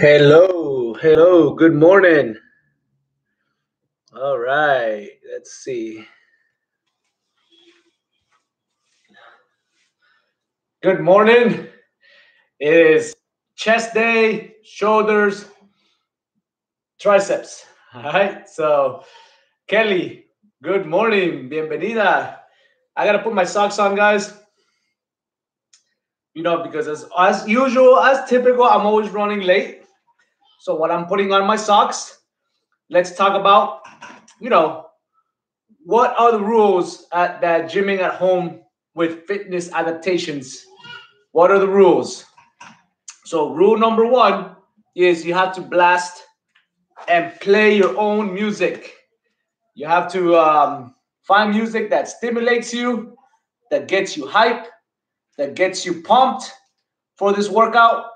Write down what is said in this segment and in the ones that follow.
Hello, hello, good morning. All right, let's see. Good morning. It is chest day, shoulders, triceps. All right, so Kelly, good morning, bienvenida. I gotta put my socks on, guys. You know, because as, as usual, as typical, I'm always running late. So what I'm putting on my socks, let's talk about, you know, what are the rules at that gymming at home with fitness adaptations? What are the rules? So rule number one is you have to blast and play your own music. You have to um, find music that stimulates you, that gets you hype, that gets you pumped for this workout.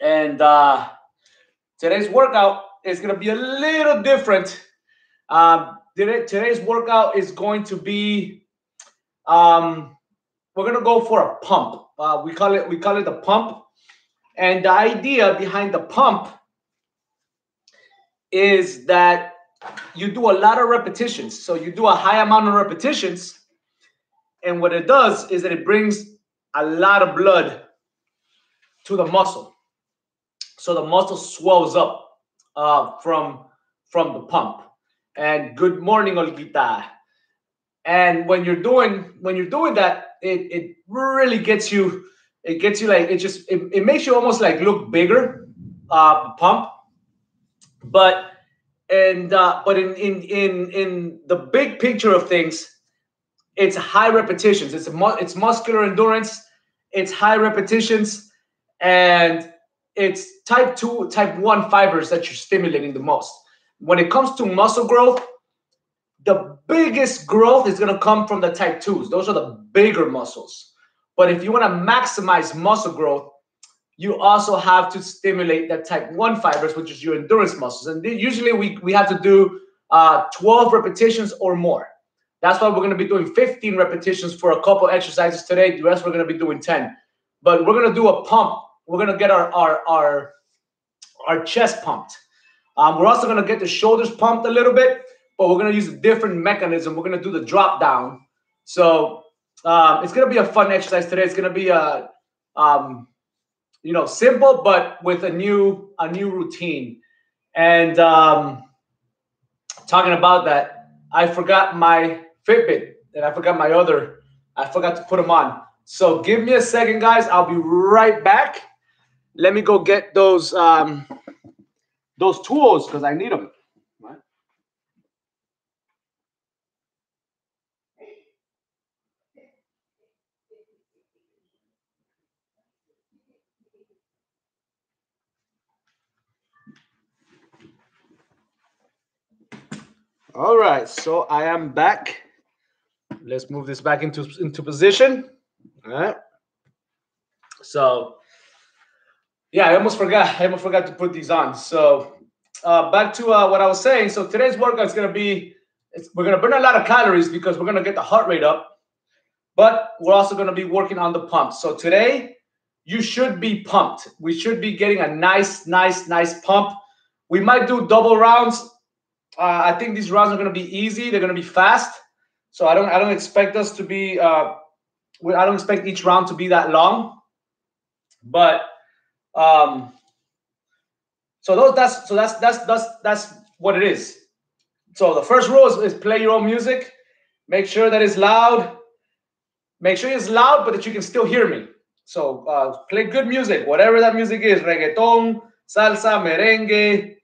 And uh, today's workout is going to be a little different. Um, today's workout is going to be, um, we're going to go for a pump. Uh, we call it we call it the pump, and the idea behind the pump is that you do a lot of repetitions. So you do a high amount of repetitions. And what it does is that it brings a lot of blood to the muscle. So the muscle swells up uh, from, from the pump. And good morning, Olguita. And when you're doing when you're doing that, it, it really gets you, it gets you like it just it, it makes you almost like look bigger, uh pump. But and uh, but in in in in the big picture of things, it's high repetitions. It's mu- it's muscular endurance. It's high repetitions, and it's type two, type one fibers that you're stimulating the most. When it comes to muscle growth, the biggest growth is going to come from the type twos. Those are the bigger muscles. But if you want to maximize muscle growth, you also have to stimulate that type 1 fibers, which is your endurance muscles. And usually we, we have to do uh, 12 repetitions or more. That's why we're going to be doing 15 repetitions for a couple exercises today. The rest we're going to be doing 10. But we're going to do a pump. We're going to get our, our, our, our chest pumped. Um, we're also going to get the shoulders pumped a little bit, but we're going to use a different mechanism. We're going to do the drop down. So um, it's going to be a fun exercise today. It's going to be a um, you know, simple but with a new a new routine. And um, talking about that, I forgot my Fitbit and I forgot my other. I forgot to put them on. So give me a second, guys. I'll be right back. Let me go get those um, those tools because I need them. All right, so I am back. Let's move this back into, into position. All right. So, yeah, I almost forgot. I almost forgot to put these on. So, uh, back to uh, what I was saying. So today's workout is going to be, we're going to burn a lot of calories because we're going to get the heart rate up, but we're also going to be working on the pump. So today, you should be pumped. We should be getting a nice, nice, nice pump. We might do double rounds uh, I think these rounds are going to be easy. They're going to be fast. So I don't I don't expect us to be uh, I don't expect each round to be that long. But um, so those that's so that's that's that's that's what it is. So the first rule is, is play your own music. Make sure that it's loud. Make sure it's loud, but that you can still hear me. So uh, play good music, whatever that music is, reggaeton, salsa, merengue,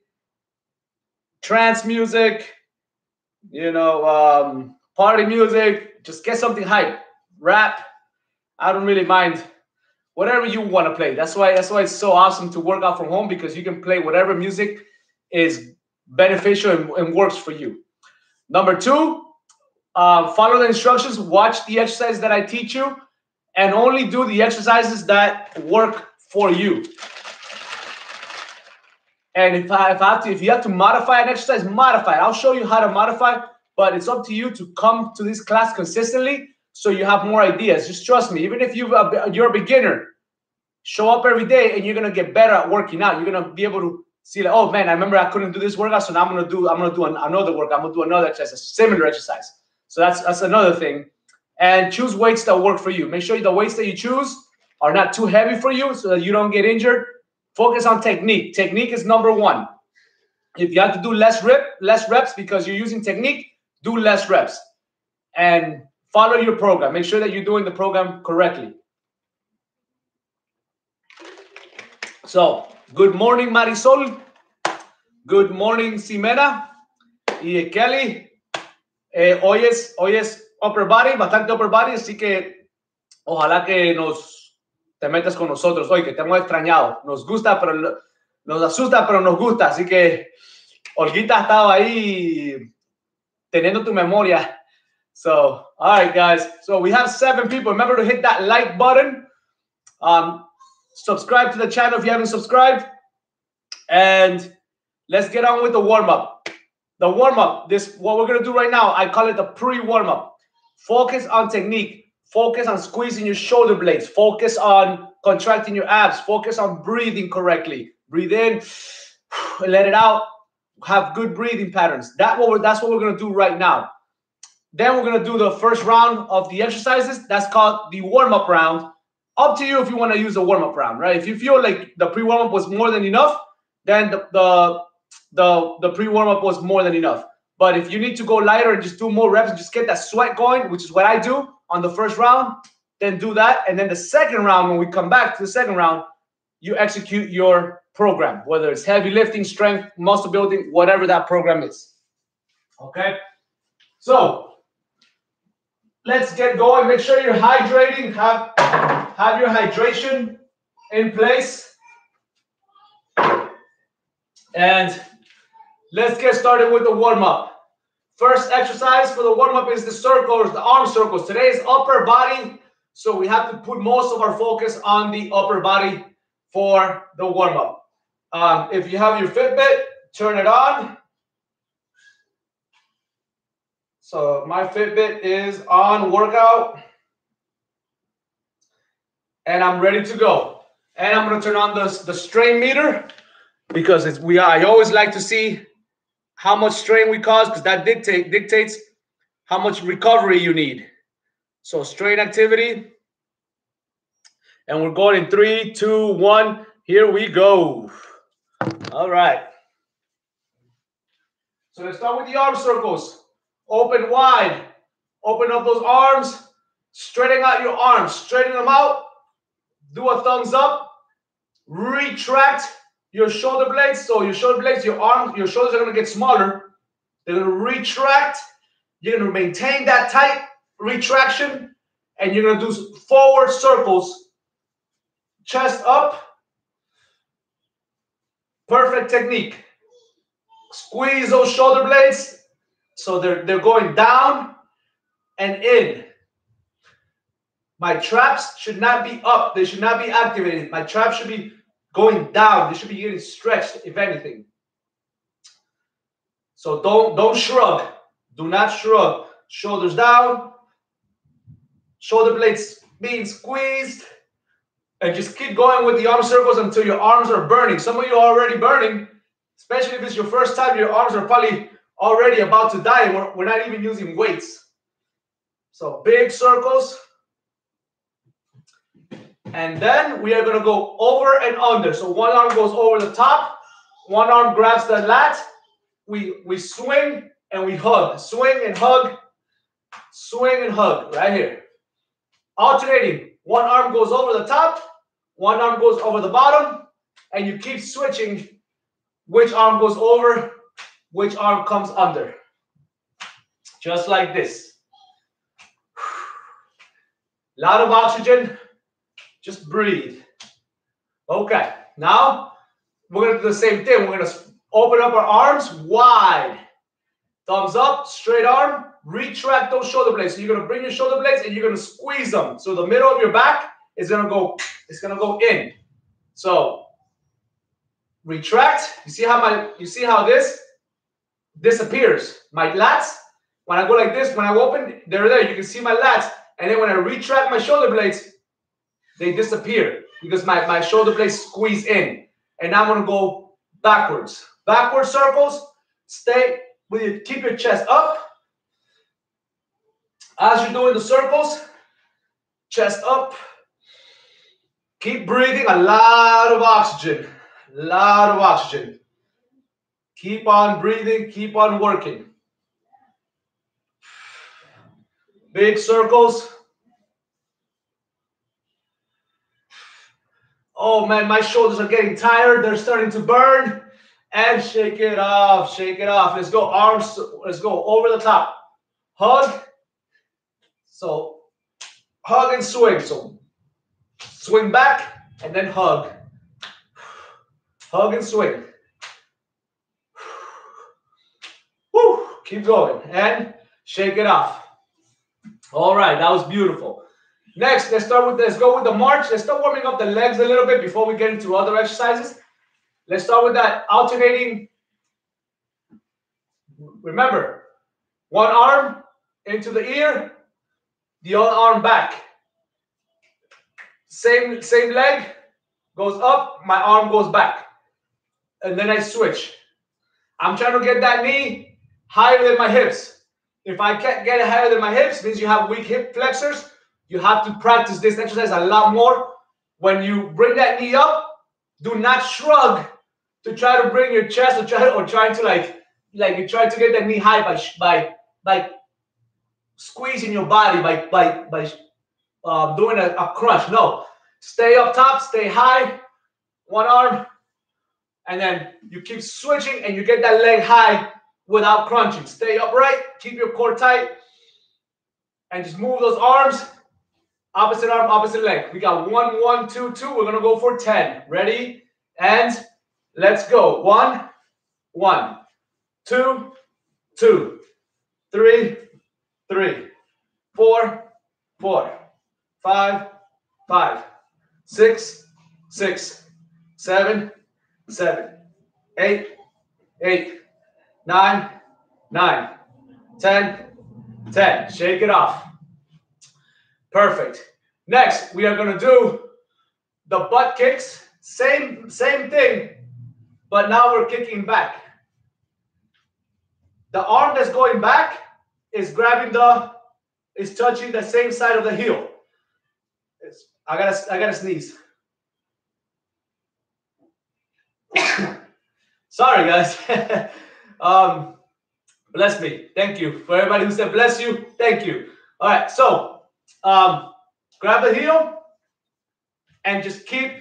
trance music, you know, um, party music. Just get something hype, rap. I don't really mind whatever you want to play. That's why that's why it's so awesome to work out from home because you can play whatever music is beneficial and, and works for you. Number two, uh, follow the instructions. Watch the exercises that I teach you, and only do the exercises that work for you. And if I, if I have to, if you have to modify an exercise, modify it. I'll show you how to modify, but it's up to you to come to this class consistently so you have more ideas. Just trust me. Even if you uh, you're a beginner, show up every day and you're gonna get better at working out. You're gonna be able to see like, oh man, I remember I couldn't do this workout, so now I'm gonna do I'm gonna do an, another work. I'm gonna do another exercise, a similar exercise. So that's that's another thing. And choose weights that work for you. Make sure the weights that you choose are not too heavy for you, so that you don't get injured. Focus on technique. Technique is number one. If you have to do less rep, less reps because you're using technique, do less reps. And follow your program. Make sure that you're doing the program correctly. So, good morning, Marisol. Good morning, Simena. Y Kelly. Eh, hoy, es, hoy es upper body, bastante upper body, así que ojalá que nos te con nosotros hoy, que te hemos extrañado. Nos gusta, pero nos asusta, pero nos gusta. Así que Olguita ha estado ahí teniendo tu memoria. So, all right, guys. So we have seven people. Remember to hit that like button. Um, subscribe to the channel if you haven't subscribed. And let's get on with the warm up. The warm up, this what we're gonna do right now. I call it the pre warm up. Focus on technique. Focus on squeezing your shoulder blades. Focus on contracting your abs. Focus on breathing correctly. Breathe in, let it out. Have good breathing patterns. That what we're, that's what we're gonna do right now. Then we're gonna do the first round of the exercises. That's called the warm up round up to you if you want to use a warm-up round, right? If you feel like the pre-warm-up was more than enough, then the the the, the pre-warm-up was more than enough. But if you need to go lighter and just do more reps and just get that sweat going, which is what I do on the first round, then do that. And then the second round, when we come back to the second round, you execute your program, whether it's heavy lifting, strength, muscle building, whatever that program is. Okay. So let's get going. Make sure you're hydrating. Have have your hydration in place. And let's get started with the warm-up. First exercise for the warm-up is the circles, the arm circles. Today is upper body, so we have to put most of our focus on the upper body for the warm-up. Um, if you have your Fitbit, turn it on. So my Fitbit is on workout and I'm ready to go. And I'm gonna turn on the, the strain meter because it's we I always like to see how much strain we cause because that dictate dictates how much recovery you need. So strain activity. And we're going in three, two, one. Here we go. All right. So let's start with the arm circles. Open wide. Open up those arms. Straighten out your arms. Straighten them out do a thumbs up, retract your shoulder blades. So your shoulder blades, your arms, your shoulders are gonna get smaller. They're gonna retract. You're gonna maintain that tight retraction, and you're gonna do forward circles, chest up. Perfect technique. Squeeze those shoulder blades so they're they're going down and in. My traps should not be up. They should not be activated. My traps should be going down. They should be getting stretched, if anything. So don't don't shrug. Do not shrug. Shoulders down. Shoulder blades being squeezed. And just keep going with the arm circles until your arms are burning. Some of you are already burning, especially if it's your first time. Your arms are probably already about to die. We're, we're not even using weights. So big circles. And then we are going to go over and under. So one arm goes over the top, one arm grabs the lat. We we swing and we hug. Swing and hug. Swing and hug right here. Alternating. One arm goes over the top, one arm goes over the bottom, and you keep switching which arm goes over, which arm comes under. Just like this. A lot of oxygen. Just breathe. Okay, now we're gonna do the same thing. We're gonna open up our arms wide. Thumbs up, straight arm, retract those shoulder blades. So you're gonna bring your shoulder blades and you're gonna squeeze them. So the middle of your back is gonna go, it's gonna go in. So retract. You see how my you see how this disappears. My lats, when I go like this, when I open, they're there. You can see my lats And then when I retract my shoulder blades, they disappear because my, my shoulder blades squeeze in. And I'm gonna go backwards. Backward circles, stay with your, keep your chest up. As you're doing the circles, chest up. Keep breathing a lot of oxygen, a lot of oxygen. Keep on breathing, keep on working. Big circles. Oh man, my shoulders are getting tired. They're starting to burn. And shake it off, shake it off. Let's go arms, let's go over the top. Hug. So hug and swing. So swing back and then hug. Hug and swing. Woo, keep going and shake it off. All right, that was beautiful. Next, let's start with let's go with the march. Let's start warming up the legs a little bit before we get into other exercises. Let's start with that alternating. Remember, one arm into the ear, the other arm back. Same same leg goes up, my arm goes back, and then I switch. I'm trying to get that knee higher than my hips. If I can't get it higher than my hips, means you have weak hip flexors. You have to practice this exercise a lot more. When you bring that knee up, do not shrug to try to bring your chest or try or trying to like like you try to get that knee high by by by squeezing your body by by by uh, doing a, a crunch. No, stay up top, stay high, one arm, and then you keep switching and you get that leg high without crunching. Stay upright, keep your core tight, and just move those arms. Opposite arm, opposite leg. We got one, one, two, two. We're gonna go for 10. Ready? And let's go. One, one, two, two, three, three, four, four, five, five, six, six, seven, seven, eight, eight, nine, nine, 10, 10. Shake it off. Perfect. Next, we are going to do the butt kicks. Same, same thing, but now we're kicking back. The arm that's going back is grabbing the, is touching the same side of the heel. It's, I gotta, I gotta sneeze. Sorry, guys. Um, bless me. Thank you. For everybody who said bless you, thank you. All right, so um, grab the heel and just keep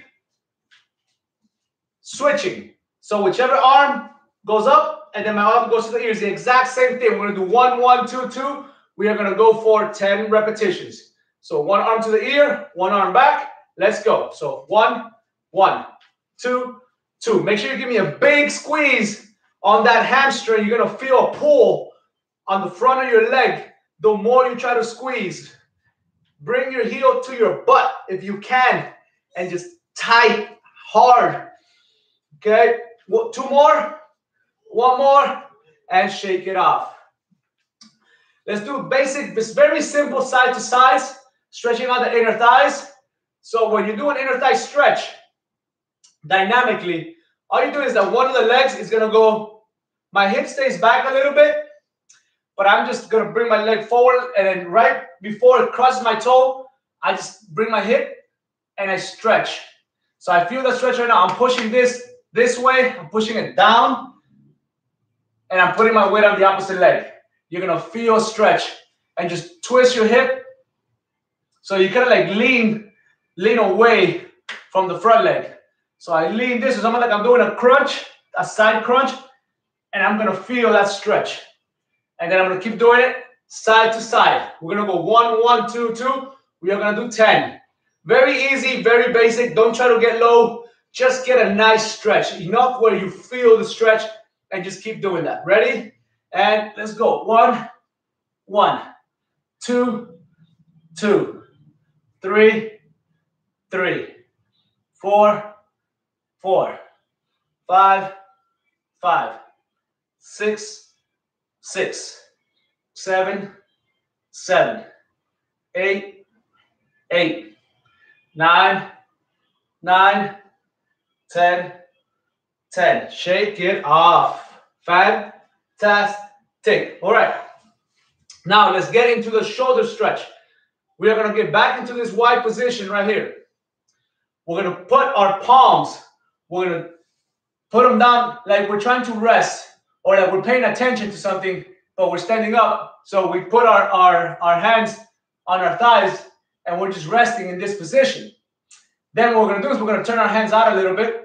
switching. So whichever arm goes up and then my arm goes to the ear is the exact same thing. We're gonna do one, one, two, two. We are gonna go for 10 repetitions. So one arm to the ear, one arm back. Let's go. So one, one, two, two. Make sure you give me a big squeeze on that hamstring, you're gonna feel a pull on the front of your leg the more you try to squeeze. Bring your heel to your butt if you can and just tight, hard. Okay, two more, one more, and shake it off. Let's do basic, this very simple side to sides, stretching out the inner thighs. So when you do an inner thigh stretch, dynamically, all you do is that one of the legs is gonna go my hip stays back a little bit, but I'm just gonna bring my leg forward and then right before it crosses my toe, I just bring my hip and I stretch. So I feel the stretch right now. I'm pushing this this way, I'm pushing it down, and I'm putting my weight on the opposite leg. You're gonna feel a stretch and just twist your hip. So you kind of like lean, lean away from the front leg. So I lean this, it's almost like I'm doing a crunch, a side crunch, and I'm gonna feel that stretch. And then I'm gonna keep doing it side to side. We're gonna go one, one, two, two. We are gonna do 10. Very easy, very basic. Don't try to get low. Just get a nice stretch. Enough where you feel the stretch and just keep doing that. Ready? And let's go. One, one, two, two, three, three, four, four, five, five six, six, seven, seven, eight, eight, nine, nine, ten, ten. Shake it off. Fantastic. All right. Now let's get into the shoulder stretch. We are going to get back into this wide position right here. We're going to put our palms, we're going to put them down like we're trying to rest or like we're paying attention to something, but we're standing up. So we put our, our, our hands on our thighs and we're just resting in this position. Then what we're going to do is we're going to turn our hands out a little bit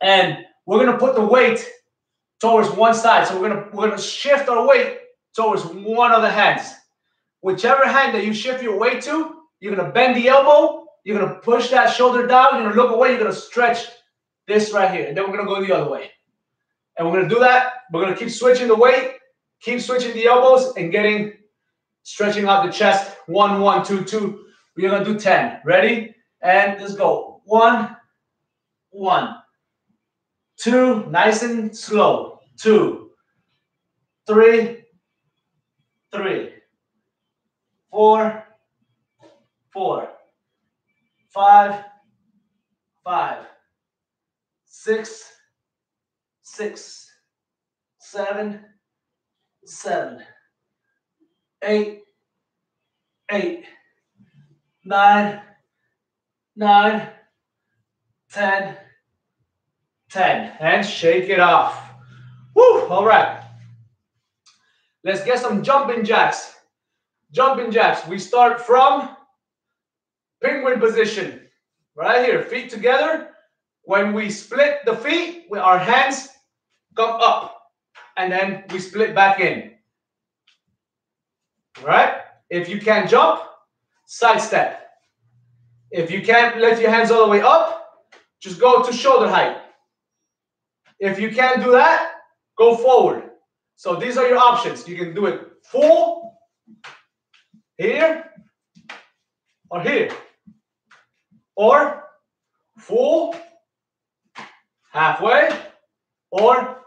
and we're going to put the weight towards one side. So we're going to we're going to shift our weight towards one of the hands. Whichever hand that you shift your weight to, you're going to bend the elbow, you're going to push that shoulder down, you're going to look away, you're going to stretch this right here. And then we're going to go the other way. And we're going to do that. We're going to keep switching the weight, keep switching the elbows and getting stretching out the chest. One, one, two, two. We're going to do 10. Ready? And let's go. One, one, two, nice and slow. Two, three, three, four, four, five, five, six, six, seven, seven, eight, eight, nine, nine, ten, ten, and shake it off. Woo! All right. Let's get some jumping jacks. Jumping jacks. We start from penguin position. Right here, feet together. When we split the feet, with our hands come up and then we split back in. Right? If you can't jump, side step. If you can't lift your hands all the way up, just go to shoulder height. If you can't do that, go forward. So these are your options. You can do it full, here, or here. Or full, halfway, or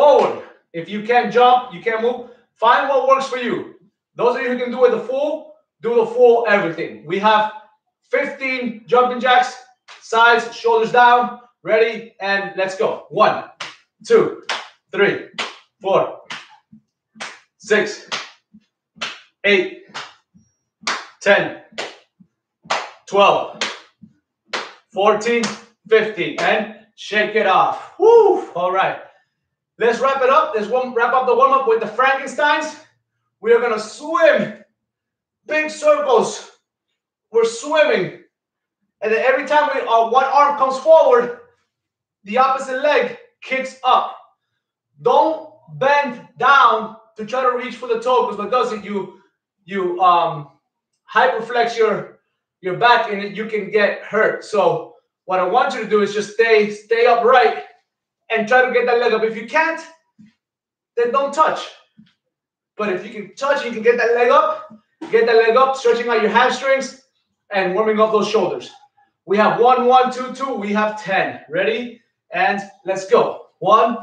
forward. If you can't jump, you can't move, find what works for you. Those of you who can do it the full, do the full everything. We have 15 jumping jacks, sides, shoulders down, ready, and let's go. One, two, three, four, six, eight, 10, 12, 14, 15, and shake it off. Woo! All right. Let's wrap it up. Let's wrap up the warm up with the Frankensteins. We are going to swim big circles. We're swimming. And then every time we, uh, one arm comes forward, the opposite leg kicks up. Don't bend down to try to reach for the toe because does it? You you um hyperflex your your back and you can get hurt. So what I want you to do is just stay stay upright and try to get that leg up. If you can't, then don't touch. But if you can touch, you can get that leg up, get that leg up, stretching out your hamstrings and warming up those shoulders. We have one, one, two, two. We have 10. Ready? And let's go. One,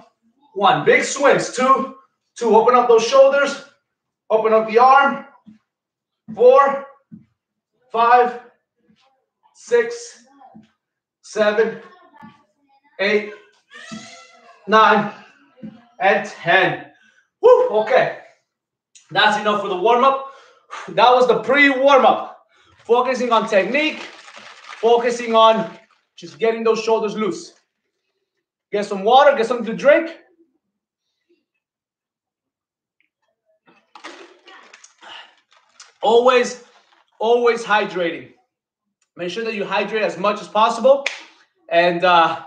one. Big swings. Two, two. Open up those shoulders. Open up the arm. Four, five, six, seven, eight, nine, and 10. Woo, okay. That's enough for the warm-up. That was the pre-warm-up. Focusing on technique, focusing on just getting those shoulders loose. Get some water, get something to drink. Always, always hydrating. Make sure that you hydrate as much as possible. And uh,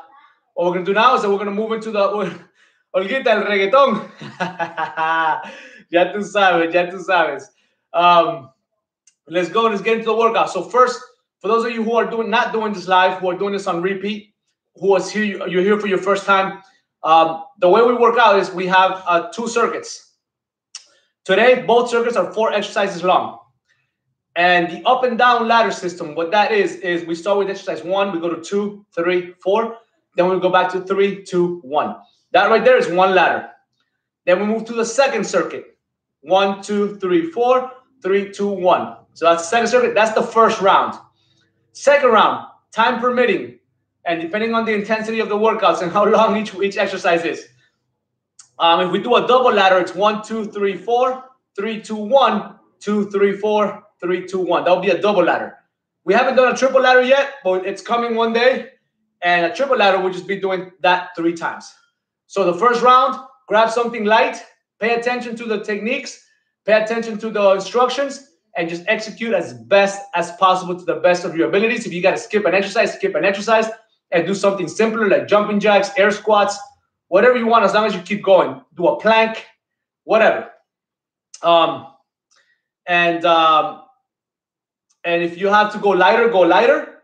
what we're gonna do now is that we're gonna move into the Olguita, el reggaetón. ya tú sabes, ya tú sabes. Um, let's go. Let's get into the workout. So first, for those of you who are doing not doing this live, who are doing this on repeat, who was here, you're here for your first time. Um, the way we work out is we have uh, two circuits. Today, both circuits are four exercises long. And the up and down ladder system, what that is, is we start with exercise one, we go to two, three, four, then we go back to three, two, one. That right there is one ladder. Then we move to the second circuit. One, two, three, four. three, two, one. So that's the second circuit. That's the first round. Second round, time permitting, and depending on the intensity of the workouts and how long each, each exercise is. Um, if we do a double ladder, it's one, two, three, four, three, two, one, two, three, four, three, two, one. That'll be a double ladder. We haven't done a triple ladder yet, but it's coming one day. And a triple ladder, we'll just be doing that three times. So the first round, grab something light, pay attention to the techniques, pay attention to the instructions, and just execute as best as possible to the best of your abilities. If you got to skip an exercise, skip an exercise and do something simpler like jumping jacks, air squats, whatever you want, as long as you keep going. Do a plank, whatever. Um, and um, and if you have to go lighter, go lighter.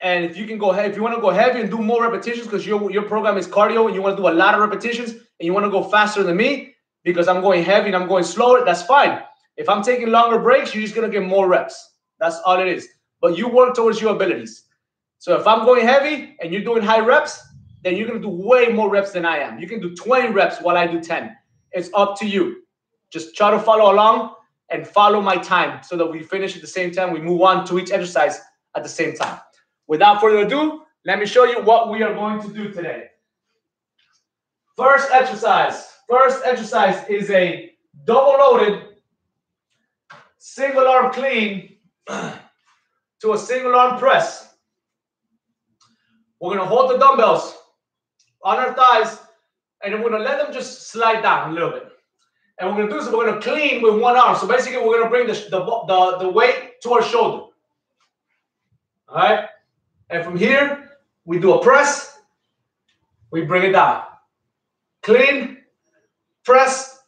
And if you can go heavy, if you want to go heavy and do more repetitions because your your program is cardio and you want to do a lot of repetitions and you want to go faster than me because I'm going heavy and I'm going slower, that's fine. If I'm taking longer breaks, you're just gonna get more reps. That's all it is. But you work towards your abilities. So if I'm going heavy and you're doing high reps, then you're gonna do way more reps than I am. You can do 20 reps while I do 10. It's up to you. Just try to follow along and follow my time so that we finish at the same time. We move on to each exercise at the same time. Without further ado, let me show you what we are going to do today. First exercise. First exercise is a double loaded single arm clean to a single arm press. We're going to hold the dumbbells on our thighs and we're going to let them just slide down a little bit. And we're going to do this, we're going to clean with one arm. So basically, we're going to bring the, the, the, the weight to our shoulder. All right. And from here, we do a press, we bring it down. Clean, press,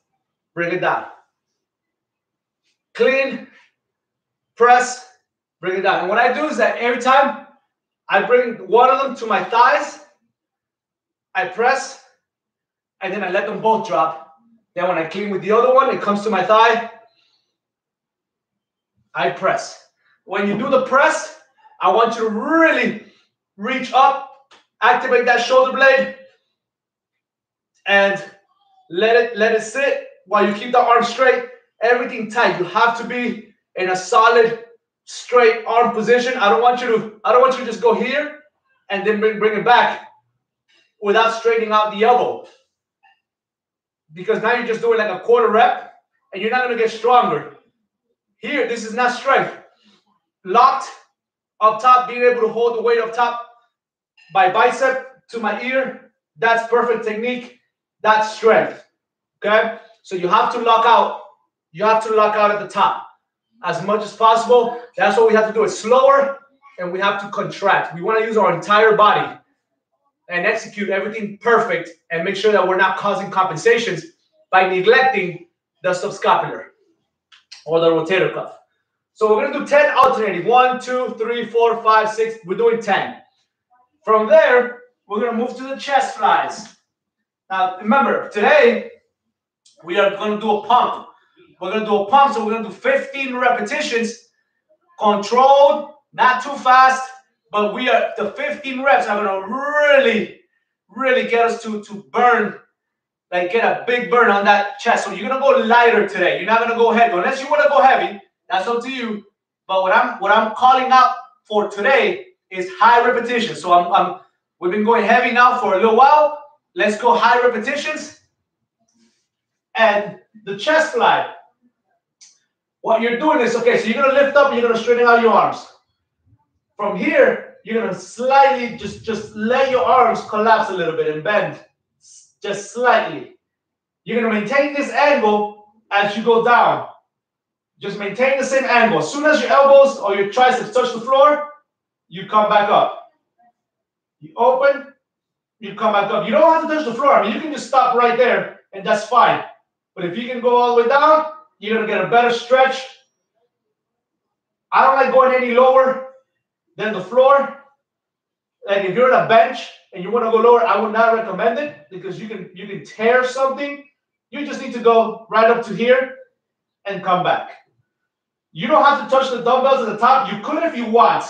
bring it down. Clean, press, bring it down. And what I do is that every time I bring one of them to my thighs, I press, and then I let them both drop. Then when I clean with the other one, it comes to my thigh. I press. When you do the press, I want you to really reach up, activate that shoulder blade, and let it let it sit while you keep the arm straight. Everything tight. You have to be in a solid, straight arm position. I don't want you to. I don't want you to just go here and then bring bring it back without straightening out the elbow. Because now you're just doing like a quarter rep, and you're not gonna get stronger. Here, this is not strength. Locked up top, being able to hold the weight up top by bicep to my ear. That's perfect technique. That's strength. Okay? So you have to lock out. You have to lock out at the top as much as possible. That's what we have to do. It slower and we have to contract. We want to use our entire body and execute everything perfect and make sure that we're not causing compensations by neglecting the subscapular or the rotator cuff. So we're going to do 10 alternating. One, two, three, four, five, six. We're doing 10. From there, we're going to move to the chest flies. Now, remember, today we are going to do a pump. We're going to do a pump, so we're going to do 15 repetitions, controlled, not too fast, but we are the 15 reps are going to really, really get us to to burn, like get a big burn on that chest. So you're going to go lighter today. You're not going to go heavy unless you want to go heavy. That's up to you. But what I'm what I'm calling out for today is high repetition. So I'm, I'm we've been going heavy now for a little while. Let's go high repetitions. And the chest fly. What you're doing is okay, so you're gonna lift up, you're gonna straighten out your arms. From here, you're gonna slightly just just let your arms collapse a little bit and bend just slightly. You're gonna maintain this angle as you go down. Just maintain the same angle. As soon as your elbows or your triceps touch the floor, you come back up. You open, you come back up. You don't have to touch the floor. I mean, you can just stop right there, and that's fine. But if you can go all the way down, you're gonna get a better stretch. I don't like going any lower than the floor. Like if you're on a bench and you want to go lower, I would not recommend it because you can you can tear something. You just need to go right up to here and come back. You don't have to touch the dumbbells at the top. You could if you want.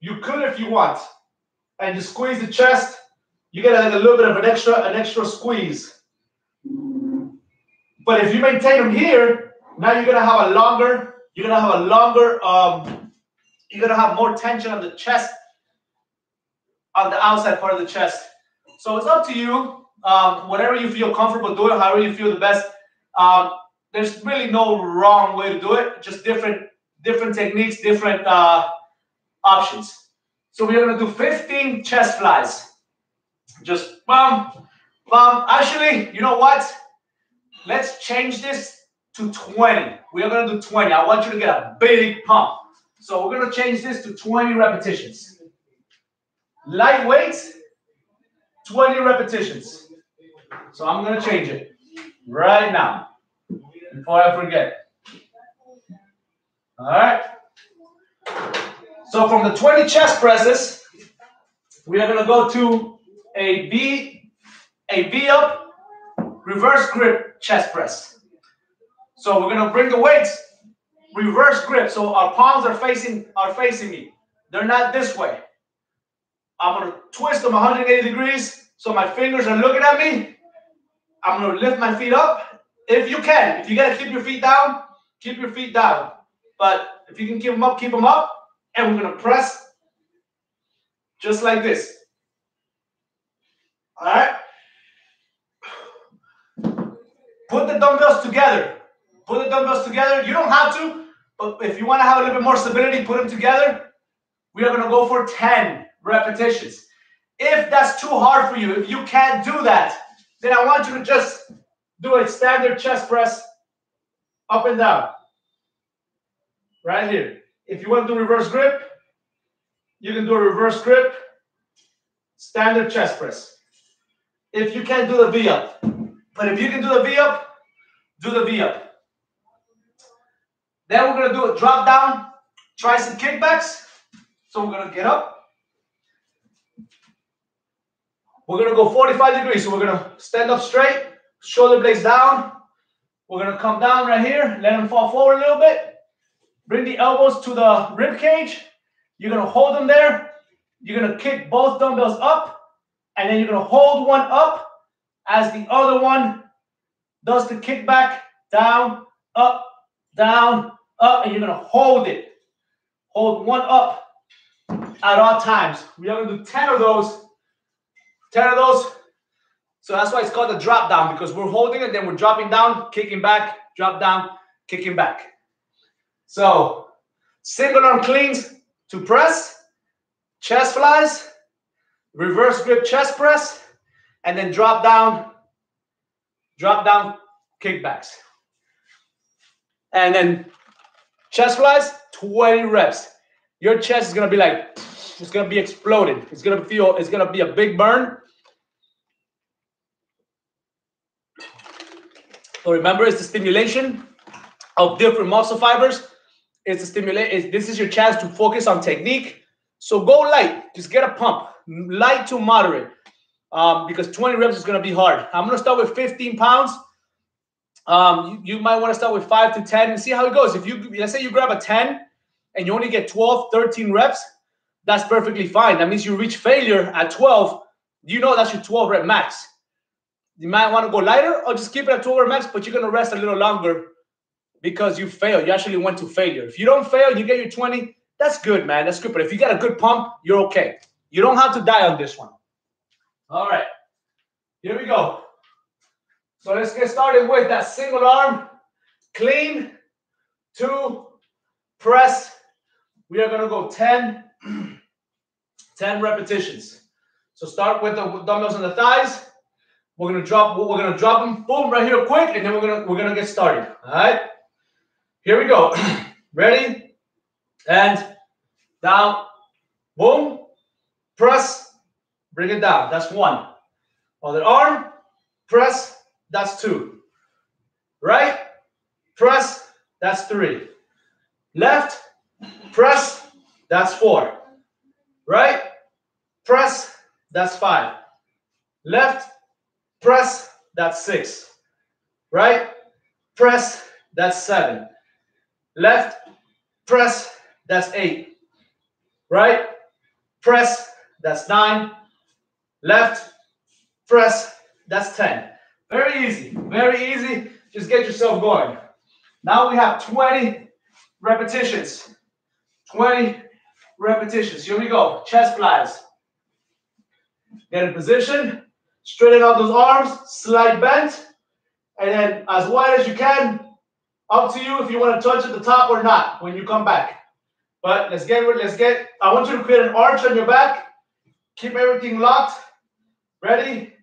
You could if you want. And you squeeze the chest. You get a little bit of an extra, an extra squeeze. But if you maintain them here, Now you're gonna have a longer, you're gonna have a longer, um, you're gonna have more tension on the chest, on the outside part of the chest. So it's up to you. Um, whatever you feel comfortable doing, however you feel the best. Um, there's really no wrong way to do it. Just different, different techniques, different uh, options. So we're gonna do 15 chest flies. Just bum, bum. Actually, you know what? Let's change this to 20. We are gonna do 20. I want you to get a big pump. So we're gonna change this to 20 repetitions. Lightweight, 20 repetitions. So I'm gonna change it right now before I forget. All right. So from the 20 chest presses, we are gonna go to a V, a V up, reverse grip chest press. So we're gonna bring the weights, reverse grip. So our palms are facing are facing me. They're not this way. I'm gonna twist them 180 degrees so my fingers are looking at me. I'm gonna lift my feet up. If you can, if you gotta keep your feet down, keep your feet down. But if you can keep them up, keep them up. And we're gonna press just like this. All right. Put the dumbbells together. Put the dumbbells together. You don't have to, but if you want to have a little bit more stability, put them together. We are going to go for 10 repetitions. If that's too hard for you, if you can't do that, then I want you to just do a standard chest press up and down. Right here. If you want to do reverse grip, you can do a reverse grip, standard chest press. If you can't do the V up, but if you can do the V up, do the V up. Then we're gonna do a drop down, tricep kickbacks. So we're gonna get up. We're gonna go 45 degrees. So we're gonna stand up straight, shoulder blades down. We're gonna come down right here, let them fall forward a little bit. Bring the elbows to the rib cage. You're gonna hold them there. You're gonna kick both dumbbells up, and then you're gonna hold one up as the other one does the kickback down, up, down, up, and you're gonna hold it. Hold one up at all times. We are gonna do 10 of those. 10 of those. So that's why it's called a drop down because we're holding it, then we're dropping down, kicking back, drop down, kicking back. So single arm cleans to press, chest flies, reverse grip chest press, and then drop down, drop down kickbacks. And then chest flies, 20 reps. Your chest is gonna be like, it's gonna be exploding. It's gonna feel, it's gonna be a big burn. So remember, it's the stimulation of different muscle fibers. It's a stimulate. This is your chance to focus on technique. So go light. Just get a pump, light to moderate, um, because 20 reps is gonna be hard. I'm gonna start with 15 pounds. Um, you, you might want to start with five to 10 and see how it goes. If you let's say you grab a 10 and you only get 12, 13 reps, that's perfectly fine. That means you reach failure at 12. You know that's your 12 rep max. You might want to go lighter or just keep it at 12 rep max, but you're gonna rest a little longer because you failed. You actually went to failure. If you don't fail, you get your 20, that's good, man. That's good. But if you got a good pump, you're okay. You don't have to die on this one. All right. Here we go. So let's get started with that single arm, clean, two, press. We are gonna go 10, 10 repetitions. So start with the dumbbells on the thighs. We're gonna drop, we're gonna drop them, boom, right here, quick, and then we're gonna we're gonna get started. All right. Here we go. Ready? And down, boom, press, bring it down. That's one. Other arm, press, that's two. Right? Press, that's three. Left, press, that's four. Right? Press, that's five. Left, press, that's six. Right? Press, that's seven. Left, press, that's eight. Right? Press, that's nine. Left, press, that's 10. Very easy, very easy. Just get yourself going. Now we have 20 repetitions. 20 repetitions. Here we go. Chest flies. Get in position. Straighten out those arms. Slight bend. And then as wide as you can. Up to you if you want to touch at the top or not when you come back. But let's get let's get. I want you to create an arch on your back. Keep everything locked. Ready?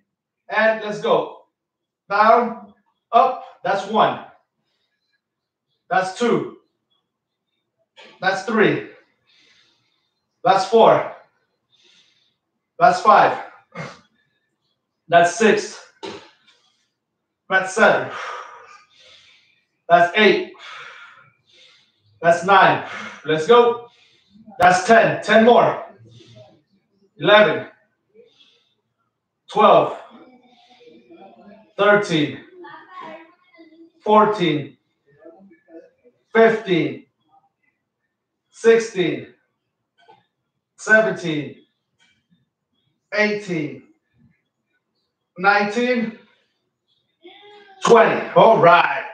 And let's go. Down, up. That's one. That's two. That's three. That's four. That's five. That's six. That's seven. That's eight. That's nine. Let's go. That's 10. 10 more. 11. 12. 13. 14. 15. 16. 17. 18. 19. 20. All right.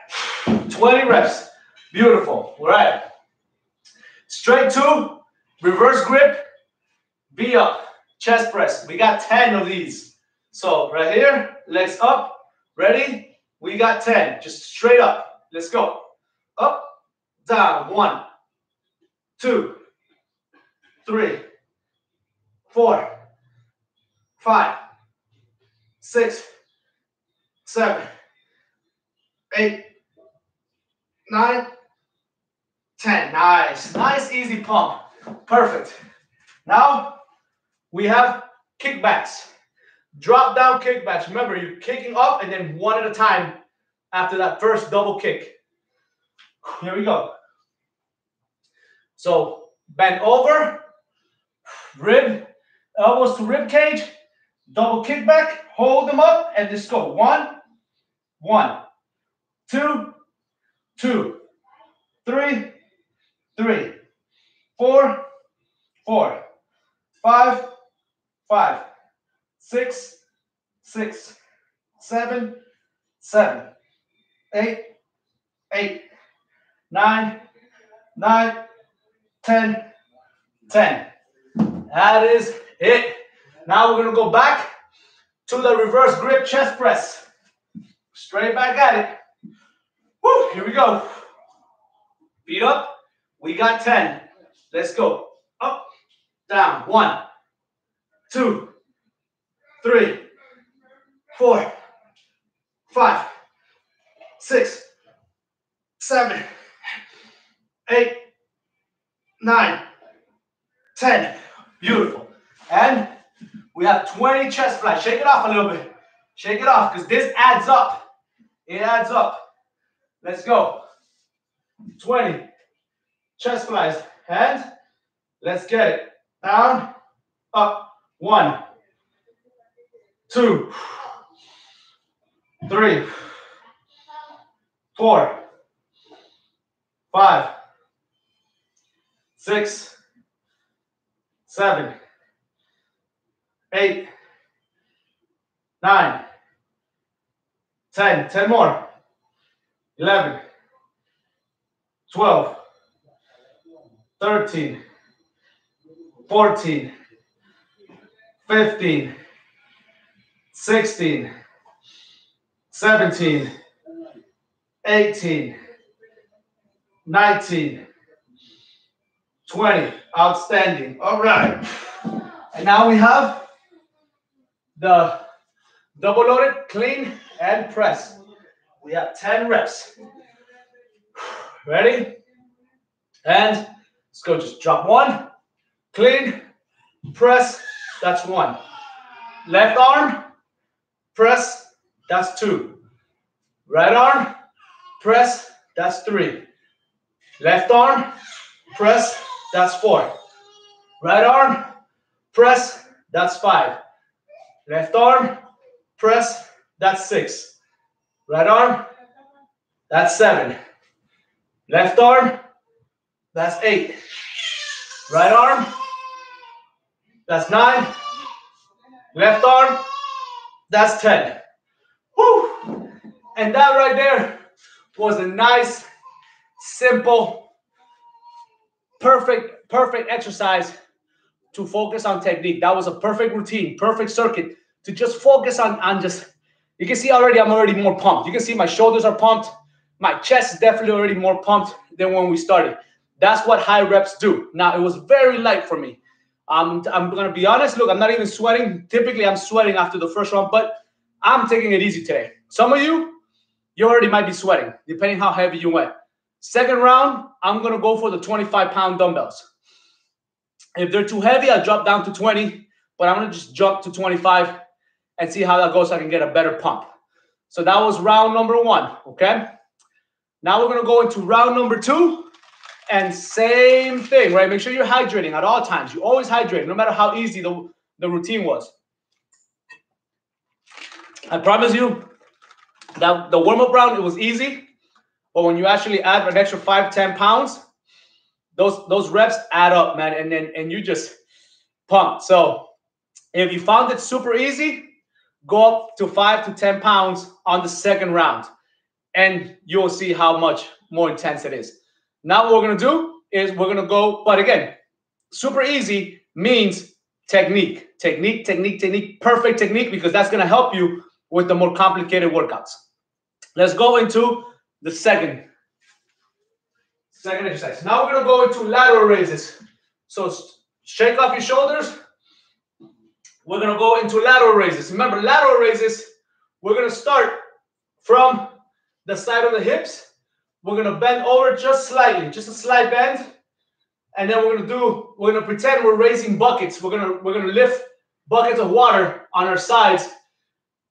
20 reps. Beautiful. All right. Straight two, reverse grip, V up, chest press. We got 10 of these. So right here, legs up, ready? We got 10, just straight up. Let's go. Up, down, one, two, three, four, five, six, seven, eight, nine, 10. Nice. Nice, easy pump. Perfect. Now we have kickbacks. Drop down kickbacks. Remember, you're kicking up and then one at a time after that first double kick. Here we go. So bend over, rib, elbows to rib cage, double kickback, hold them up, and just go. One, one, two, two, three, three, four, four, five, five, six, six, seven, seven, eight, eight, nine, nine, ten, ten. That is it. Now we're gonna go back to the reverse grip chest press. Straight back at it. Woo, here we go. Feet up. We got 10. Let's go. Up, down. One, two, three, four, five, six, seven, eight, nine, ten. Beautiful. And we have 20 chest flies. Shake it off a little bit. Shake it off because this adds up. It adds up. Let's go. 20 chest flies. And Let's get it. Down, up. One, two, three, four, five, six, seven, eight, nine, ten. Ten more. Eleven, twelve. 13, 14, 15, 16, 17, 18, 19, 20. Outstanding. All right. And now we have the double loaded, clean, and press. We have 10 reps. Ready? And Let's go. Just drop one, clean, press. That's one. Left arm, press. That's two. Right arm, press. That's three. Left arm, press. That's four. Right arm, press. That's five. Left arm, press. That's six. Right arm, that's seven. Left arm, that's eight. Right arm. That's nine. Left arm. That's 10. Woo! And that right there was a nice simple, perfect, perfect exercise to focus on technique. That was a perfect routine, perfect circuit to just focus on, on just, you can see already I'm already more pumped. You can see my shoulders are pumped. My chest is definitely already more pumped than when we started. That's what high reps do. Now, it was very light for me. Um, I'm going to be honest. Look, I'm not even sweating. Typically, I'm sweating after the first round, but I'm taking it easy today. Some of you, you already might be sweating, depending how heavy you went. Second round, I'm going to go for the 25 pound dumbbells. If they're too heavy, I'll drop down to 20, but I'm going to just jump to 25 and see how that goes so I can get a better pump. So that was round number one, okay? Now we're to go into round number two. And same thing, right? Make sure you're hydrating at all times. You always hydrate, no matter how easy the, the routine was. I promise you that the warm-up round, it was easy. But when you actually add an extra five, 10 pounds, those those reps add up, man. And then and you just pump. So if you found it super easy, go up to five to 10 pounds on the second round. And you'll see how much more intense it is. Now what we're gonna do is we're gonna go, but again, super easy means technique, technique, technique, technique, perfect technique, because that's gonna help you with the more complicated workouts. Let's go into the second, second exercise. Now we're gonna go into lateral raises. So shake off your shoulders. We're gonna go into lateral raises. Remember, lateral raises, we're gonna start from the side of the hips. We're gonna bend over just slightly, just a slight bend. And then we're gonna do, we're gonna pretend we're raising buckets. We're gonna, we're gonna lift buckets of water on our sides.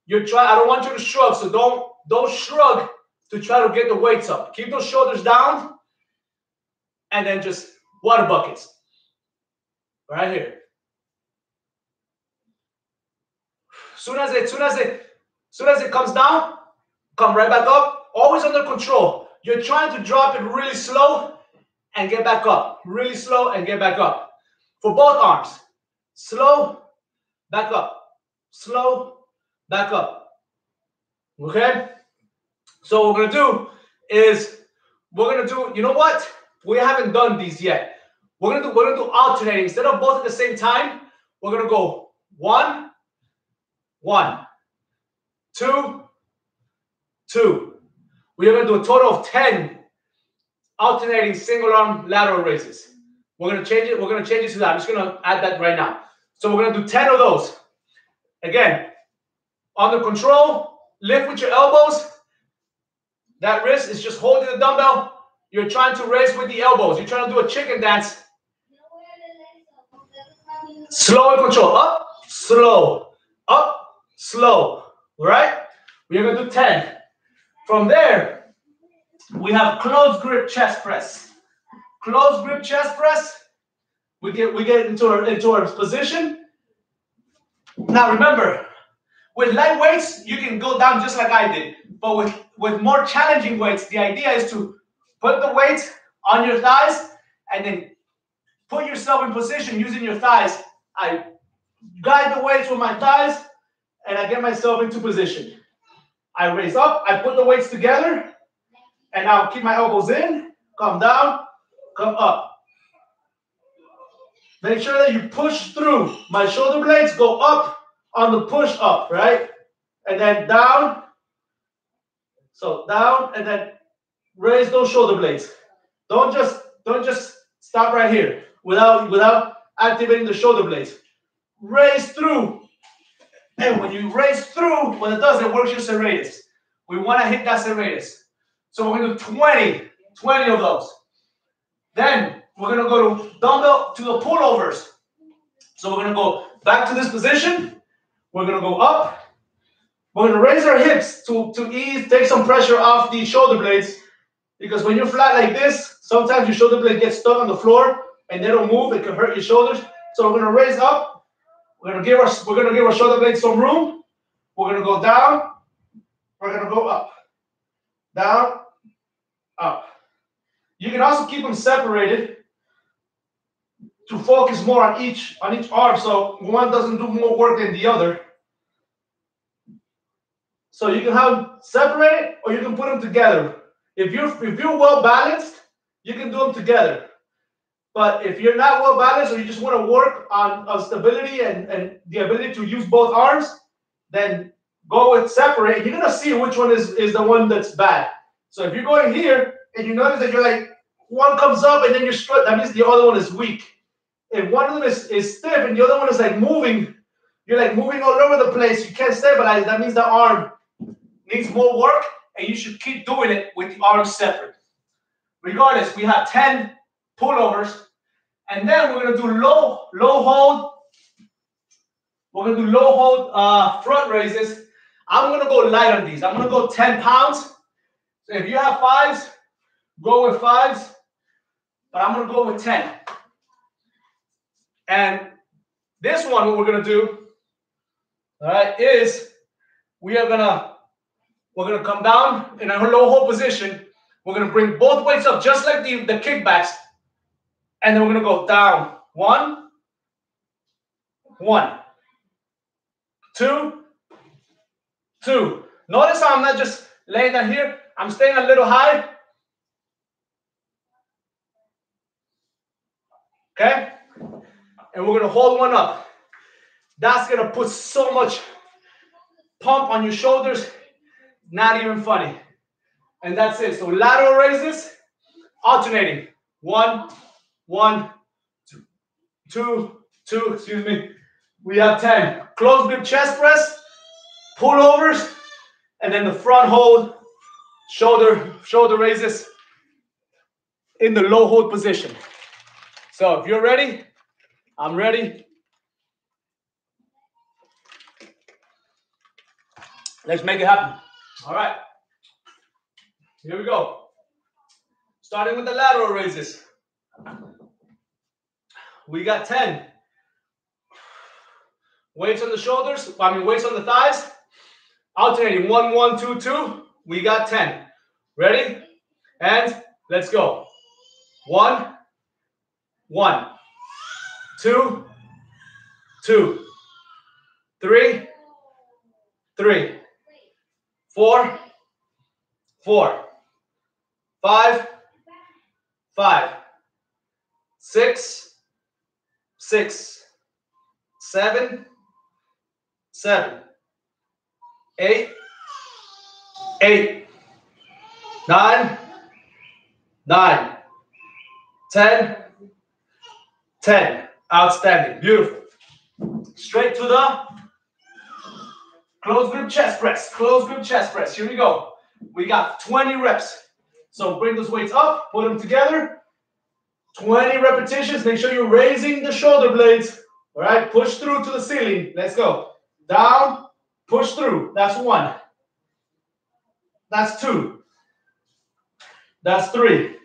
You're trying, I don't want you to shrug, so don't, don't shrug to try to get the weights up. Keep those shoulders down and then just water buckets. Right here. Soon as it, soon as it, soon as it comes down, come right back up. Always under control. You're trying to drop it really slow and get back up. Really slow and get back up. For both arms. Slow, back up. Slow, back up. Okay? So what we're gonna do is we're gonna do, you know what? We haven't done these yet. We're gonna do, we're gonna do alternating. Instead of both at the same time, we're gonna go one, one, two, two. We are gonna do a total of 10 alternating single arm lateral raises. We're gonna change it, we're gonna change it to that. I'm just gonna add that right now. So we're gonna do 10 of those. Again, under control, lift with your elbows, that wrist is just holding the dumbbell. You're trying to raise with the elbows. You're trying to do a chicken dance. Slow and control. Up, slow. Up, slow. Right? We're going to do 10. From there, we have close grip chest press. Close grip chest press. We get we get into our into our position. Now remember, with light weights, you can go down just like I did. But with, with more challenging weights, the idea is to put the weight on your thighs and then put yourself in position using your thighs. I guide the weights with my thighs and I get myself into position. I raise up, I put the weights together, and now keep my elbows in, come down, come up. Make sure that you push through. My shoulder blades go up on the push up, right? And then down. So down and then raise those shoulder blades. Don't just don't just stop right here without without activating the shoulder blades. Raise through. And when you raise through, what it does, it works your serratus. We want to hit that serratus. So we're gonna do 20, 20 of those. Then we're gonna go to dumbbell to the pullovers. So we're gonna go back to this position we're gonna go up. We're gonna raise our hips to, to ease, take some pressure off the shoulder blades. Because when you're flat like this, sometimes your shoulder blade gets stuck on the floor and they don't move. It can hurt your shoulders. So we're gonna raise up. We're gonna give our we're gonna give our shoulder blades some room. We're gonna go down. We're gonna go up. Down, up. You can also keep them separated to focus more on each on each arm so one doesn't do more work than the other. So you can have them separated or you can put them together. If you're if you're well balanced, you can do them together. But if you're not well balanced or you just want to work on, on stability and, and the ability to use both arms, then go with separate. You're gonna see which one is, is the one that's bad. So if you're going here and you notice that you're like one comes up and then you're straight, that means the other one is weak. If one of them is, is stiff and the other one is like moving, you're like moving all over the place, you can't stabilize, that means the arm needs more work and you should keep doing it with the arms separate. Regardless, we have 10 pullovers and then we're gonna do low, low hold. We're gonna do low hold uh, front raises. I'm gonna go light on these. I'm gonna go 10 pounds. So if you have fives, go with fives, but I'm gonna go with 10. And this one, what we're gonna do, all right, is we are gonna we're gonna come down in a low hold position. We're gonna bring both weights up just like the, the kickbacks, and then we're gonna go down. One, one, two, two. Notice how I'm not just laying down here. I'm staying a little high. Okay? And we're gonna hold one up. That's gonna put so much pump on your shoulders, not even funny. And that's it. So lateral raises, alternating. One, one, two, two, two, excuse me. We have 10. Close grip chest press, pullovers, and then the front hold, shoulder, shoulder raises in the low hold position. So if you're ready, I'm ready. Let's make it happen. All right. Here we go. Starting with the lateral raises. We got 10. Weights on the shoulders, I mean weights on the thighs. Alternating one, one, two, two. We got 10. Ready? And let's go. One, one, two, two, three, three, four, four, five, five, six, six, seven, seven, eight, eight, nine, nine, ten, ten. Outstanding. Beautiful. Straight to the close grip chest press. Close grip chest press. Here we go. We got 20 reps. So bring those weights up, put them together. 20 repetitions. Make sure you're raising the shoulder blades. All right, push through to the ceiling. Let's go. Down, push through. That's one. That's two. That's three.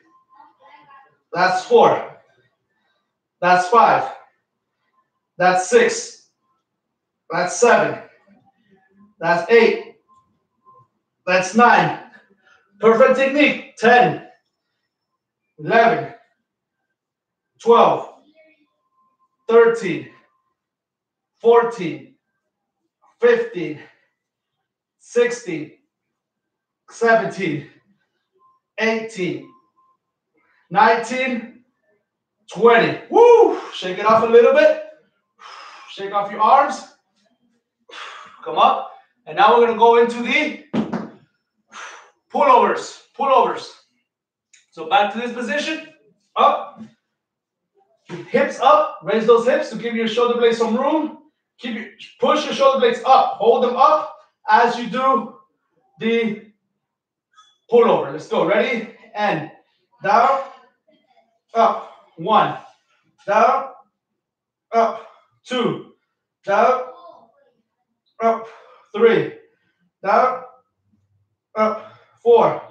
That's four. That's five. That's six. That's seven. That's eight. That's nine. Perfect technique. 10, 11, 12, 13, 14, 15, 16, 17, 18, 19, 20. Woo! Shake it off a little bit. Shake off your arms. Come up. And now we're going to go into the pullovers. Pullovers. So back to this position. Up. Hips up. Raise those hips to give your shoulder blades some room. Keep push your shoulder blades up. Hold them up as you do the pullover. Let's go. Ready? And down, up. One, down, up. Two, down, up. Three, down, up. Four,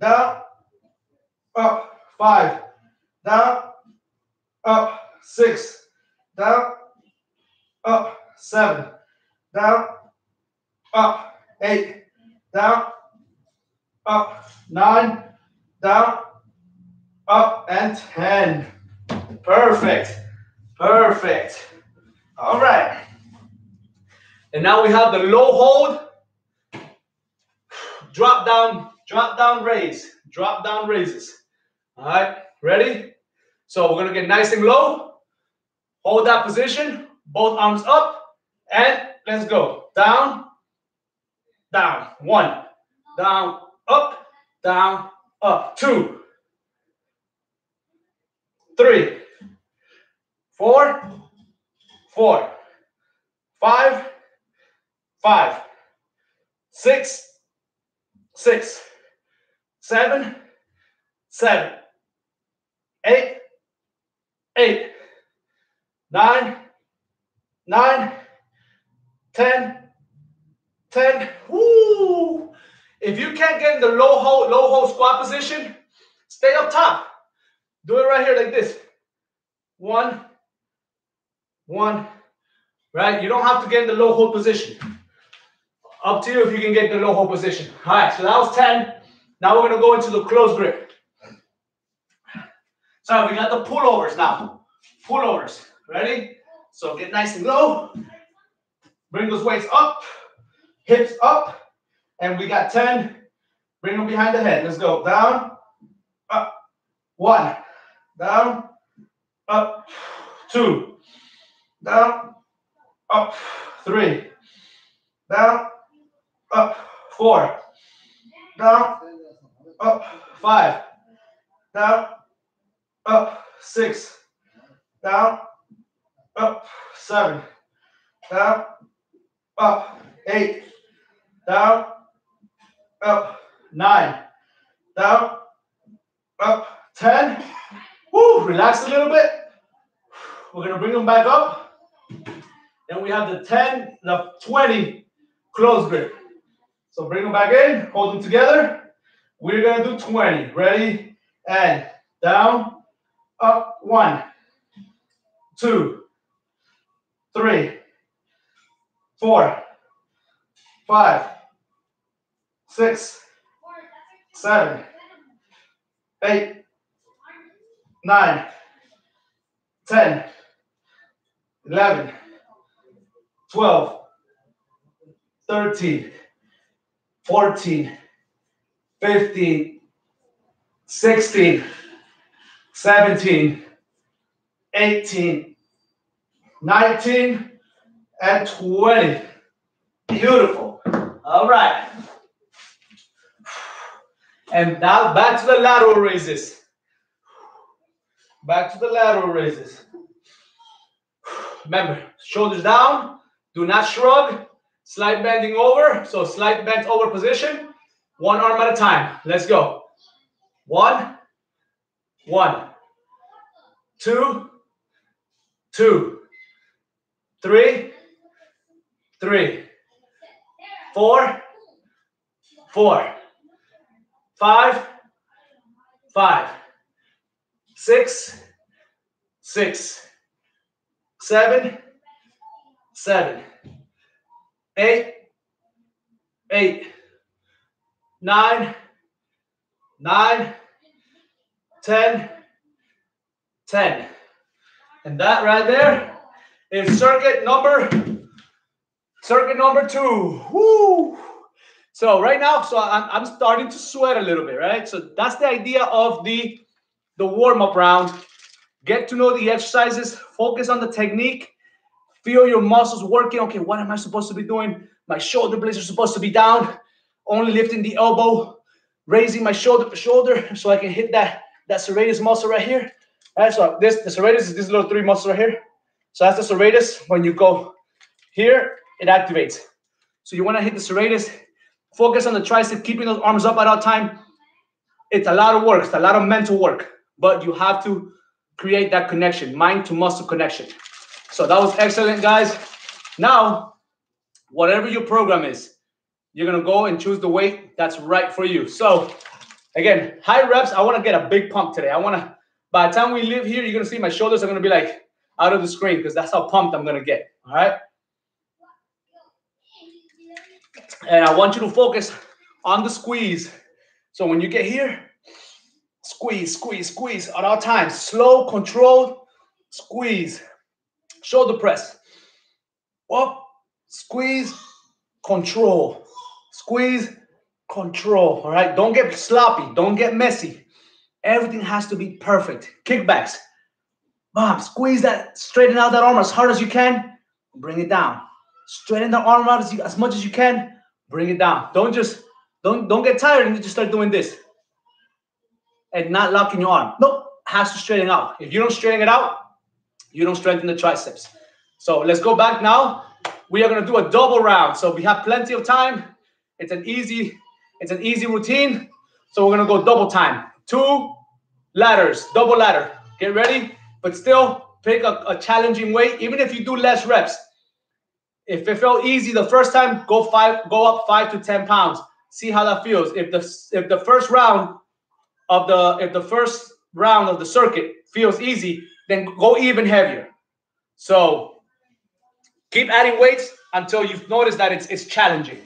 down, up. Five, down, up. Six, down, up. Seven, down, up. Eight, down, up. Nine, down, up, and 10. Perfect. Perfect. All right. And now we have the low hold, drop down, drop down raise, drop down raises. All right, ready? So we're gonna get nice and low. Hold that position, both arms up, and let's go. Down, down. One, down, up, down, up. Two, three, four, four, five, five, six, six, seven, seven, eight, eight, nine, nine, ten, ten. Woo! If you can't get in the low hold, low hold squat position, stay up top. Do it right here like this. One, one, right? You don't have to get in the low hold position. Up to you if you can get the low hold position. All right, so that was 10. Now we're gonna go into the close grip. So we got the pullovers now. Pullovers, ready? So get nice and low. Bring those weights up, hips up, and we got 10. Bring them behind the head. Let's go. Down, up, one, down, up, two, down, up, three, down, up, four, down, up, five, down, up, six, down, up, seven, down, up, eight, down, up, nine, down, up, 10. Woo, relax a little bit. We're gonna bring them back up. Then we have the 10, the 20 close grip. So bring them back in, hold them together. We're gonna do 20. Ready? And down, up, one, two, three, four, five, six, seven, eight, nine, 10, 11, 12, 13, 14, 15, 16, 17, 18, 19, and 20. Beautiful. All right. And now back to the lateral raises. Back to the lateral raises. Remember, shoulders down. Do not shrug. Slight bending over. So slight bent over position. One arm at a time. Let's go. One, one, two, two, three, three, four, four, five, five, six, six, seven, seven, eight, eight, nine, nine, ten, ten. And that right there is circuit number, circuit number two. Woo! So right now, so I'm, I'm starting to sweat a little bit, right? So that's the idea of the, the warm-up round. Get to know the exercises, focus on the technique, feel your muscles working. Okay, what am I supposed to be doing? My shoulder blades are supposed to be down, only lifting the elbow, raising my shoulder shoulder so I can hit that, that serratus muscle right here. Right, so this, the serratus is this little three muscle right here. So that's the serratus. When you go here, it activates. So you want to hit the serratus Focus on the tricep, keeping those arms up at all time. It's a lot of work. It's a lot of mental work, but you have to create that connection, mind to muscle connection. So that was excellent, guys. Now, whatever your program is, you're gonna go and choose the weight that's right for you. So, again, high reps. I want to get a big pump today. I want to. By the time we leave here, you're gonna see my shoulders are gonna be like out of the screen because that's how pumped I'm gonna get. All right. And I want you to focus on the squeeze. So when you get here, squeeze, squeeze, squeeze at all times. Slow, controlled, squeeze. Shoulder press. Up, squeeze, control. Squeeze, control. All right. Don't get sloppy. Don't get messy. Everything has to be perfect. Kickbacks. Bob, squeeze that, straighten out that arm as hard as you can, bring it down. Straighten the arm out as, you, as much as you can, bring it down. Don't just, don't, don't get tired and you just start doing this. And not locking your arm. Nope, has to straighten out. If you don't straighten it out, you don't strengthen the triceps. So let's go back now. We are gonna do a double round. So we have plenty of time. It's an easy, it's an easy routine. So we're gonna go double time. Two ladders, double ladder. Get ready, but still pick a, a challenging weight, even if you do less reps. If it felt easy the first time, go five, go up five to ten pounds. See how that feels. If the if the first round of the if the first round of the circuit feels easy, then go even heavier. So keep adding weights until you've noticed that it's it's challenging.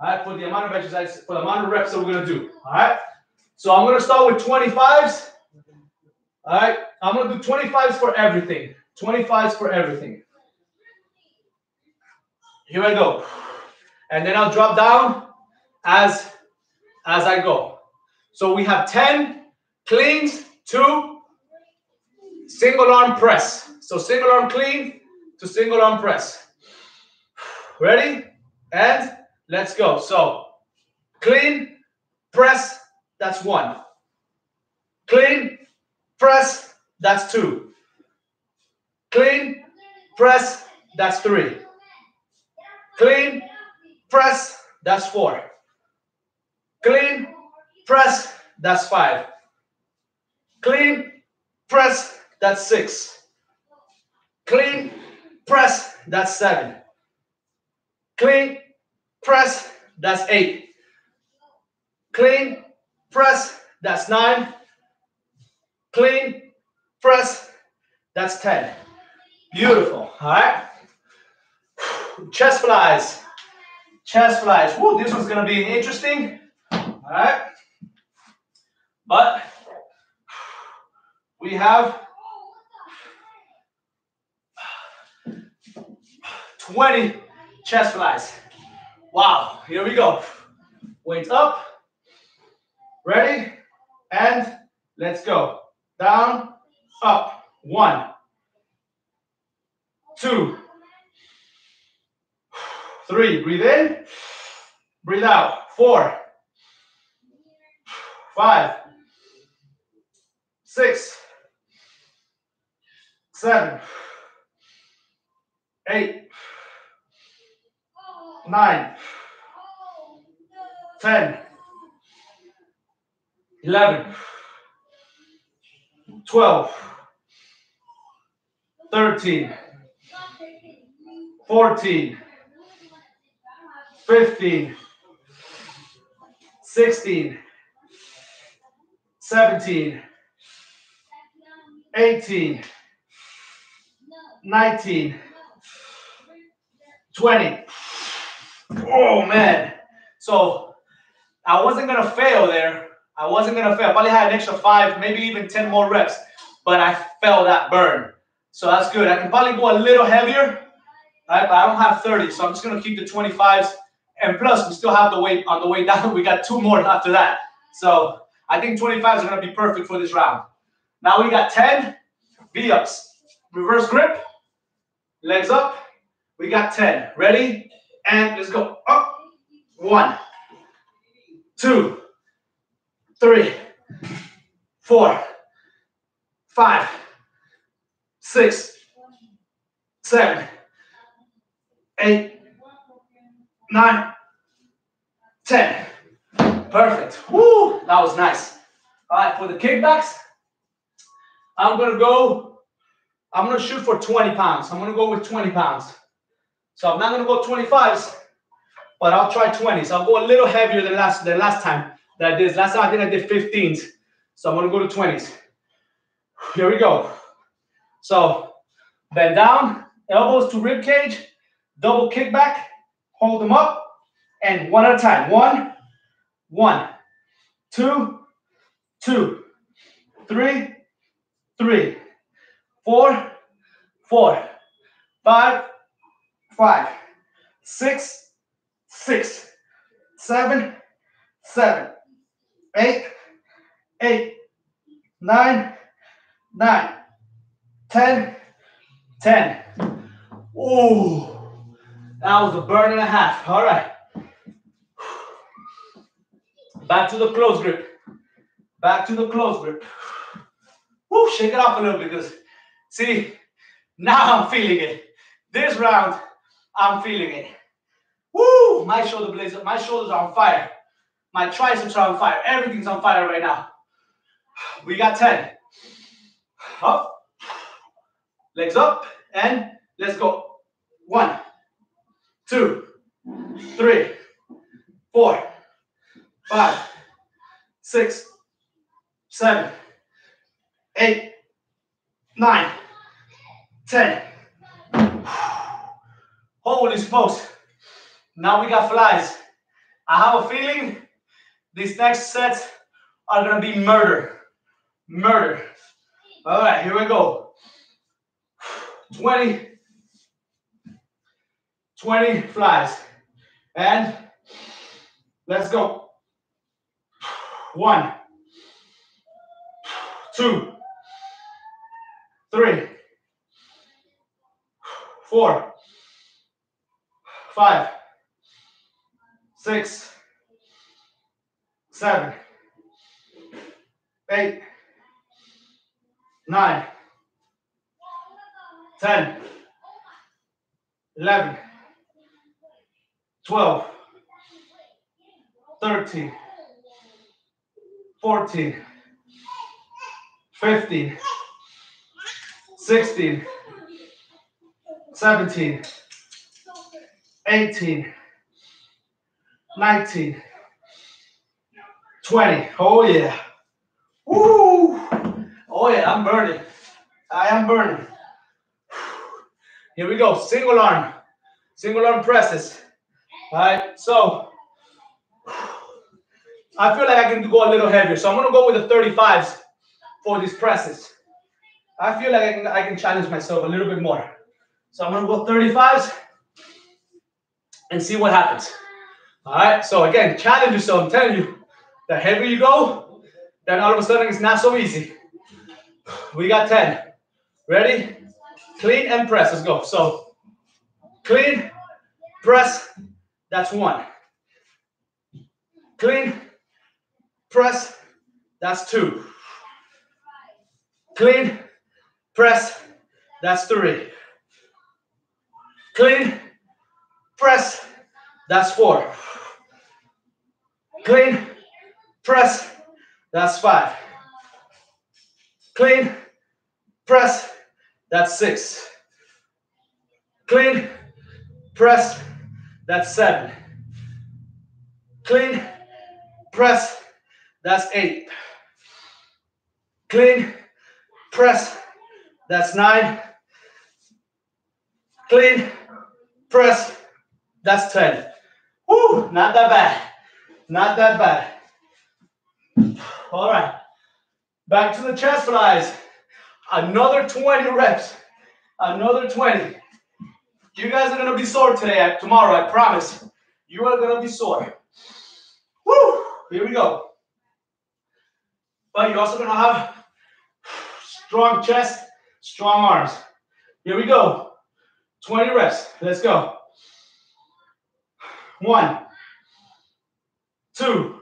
All right, for the amount of exercise, for the amount of reps that we're gonna do. All right. So I'm gonna start with 25s. All right, I'm gonna do 25s for everything. 25s for everything. Here I go. And then I'll drop down as as I go. So we have 10 cleans, two single arm press. So single arm clean to single arm press. Ready? And let's go. So clean, press, that's one. Clean, press, that's two. Clean, press, that's three. Clean, press, that's four. Clean, press, that's five. Clean, press, that's six. Clean, press, that's seven. Clean, press, that's eight. Clean, press, that's nine. Clean, press, that's 10. Beautiful, all right? Chest flies, chest flies. Whoa, this one's gonna be interesting, all right? But we have 20 chest flies. Wow, here we go. Weights up, Ready? And let's go. Down, up. One, two, three. Breathe in, breathe out. Four, five, six, seven, eight, nine, ten. 11, 12, 13, 14, 15, 16, 17, 18, 19, 20. Oh man. So I wasn't gonna fail there I wasn't gonna fail. I probably had an extra five, maybe even 10 more reps, but I felt that burn. So that's good. I can probably go a little heavier, right? But I don't have 30, so I'm just gonna keep the 25s. And plus, we still have the weight on the way down. We got two more after that. So I think 25s are gonna be perfect for this round. Now we got 10 V-ups. Reverse grip, legs up. We got 10. Ready? And let's go. Up. One, two, three, four, five, six, seven, eight, nine, ten. Perfect. Woo! That was nice. All right, for the kickbacks, I'm gonna go, I'm gonna shoot for 20 pounds. I'm gonna go with 20 pounds. So I'm not gonna go 25s, but I'll try 20s. I'll go a little heavier than last than last time that. Last time I think I did 15s. So I'm gonna go to 20s. Here we go. So bend down, elbows to rib cage, double kick back, hold them up, and one at a time. One, one, two, two, three, three, four, four, five, five, six, six, seven, seven, eight, eight, nine, nine, ten, ten. Ooh, that was a burn and a half. All right. Back to the close grip. Back to the close grip. Woo, shake it off a little bit because, see, now I'm feeling it. This round, I'm feeling it. Woo, my shoulder blades, my shoulders are on fire. My triceps are on fire. Everything's on fire right now. We got 10. Up, legs up, and let's go. One, two, three, four, five, six, seven, eight, nine, ten. Holy smokes. Now we got flies. I have a feeling these next sets are gonna be murder. Murder. All right, here we go. 20, 20 flies. And let's go. One, two, three, four, five, six, seven, eight, nine, ten, eleven, twelve, thirteen, fourteen, fifteen, sixteen, seventeen, eighteen, nineteen. 20. Oh, yeah. Woo! Oh, yeah, I'm burning. I am burning. Here we go. Single arm. Single arm presses. All right, so I feel like I can go a little heavier. So I'm going to go with the 35s for these presses. I feel like I can, I can challenge myself a little bit more. So I'm going to go 35s and see what happens. All right, so again, challenge yourself. I'm telling you, the heavier you go, then all of a sudden it's not so easy. We got 10. Ready? Clean and press. Let's go. So clean, press, that's one. Clean, press, that's two. Clean, press, that's three. Clean, press, that's four. Clean, press, that's five. Clean, press, that's six. Clean, press, that's seven. Clean, press, that's eight. Clean, press, that's nine. Clean, press, that's 10. Woo, not that bad. Not that bad. All right. Back to the chest flies. Another 20 reps. Another 20. You guys are gonna be sore today, tomorrow, I promise. You are gonna be sore. Woo! Here we go. But you're also gonna have strong chest, strong arms. Here we go. 20 reps. Let's go. One, two,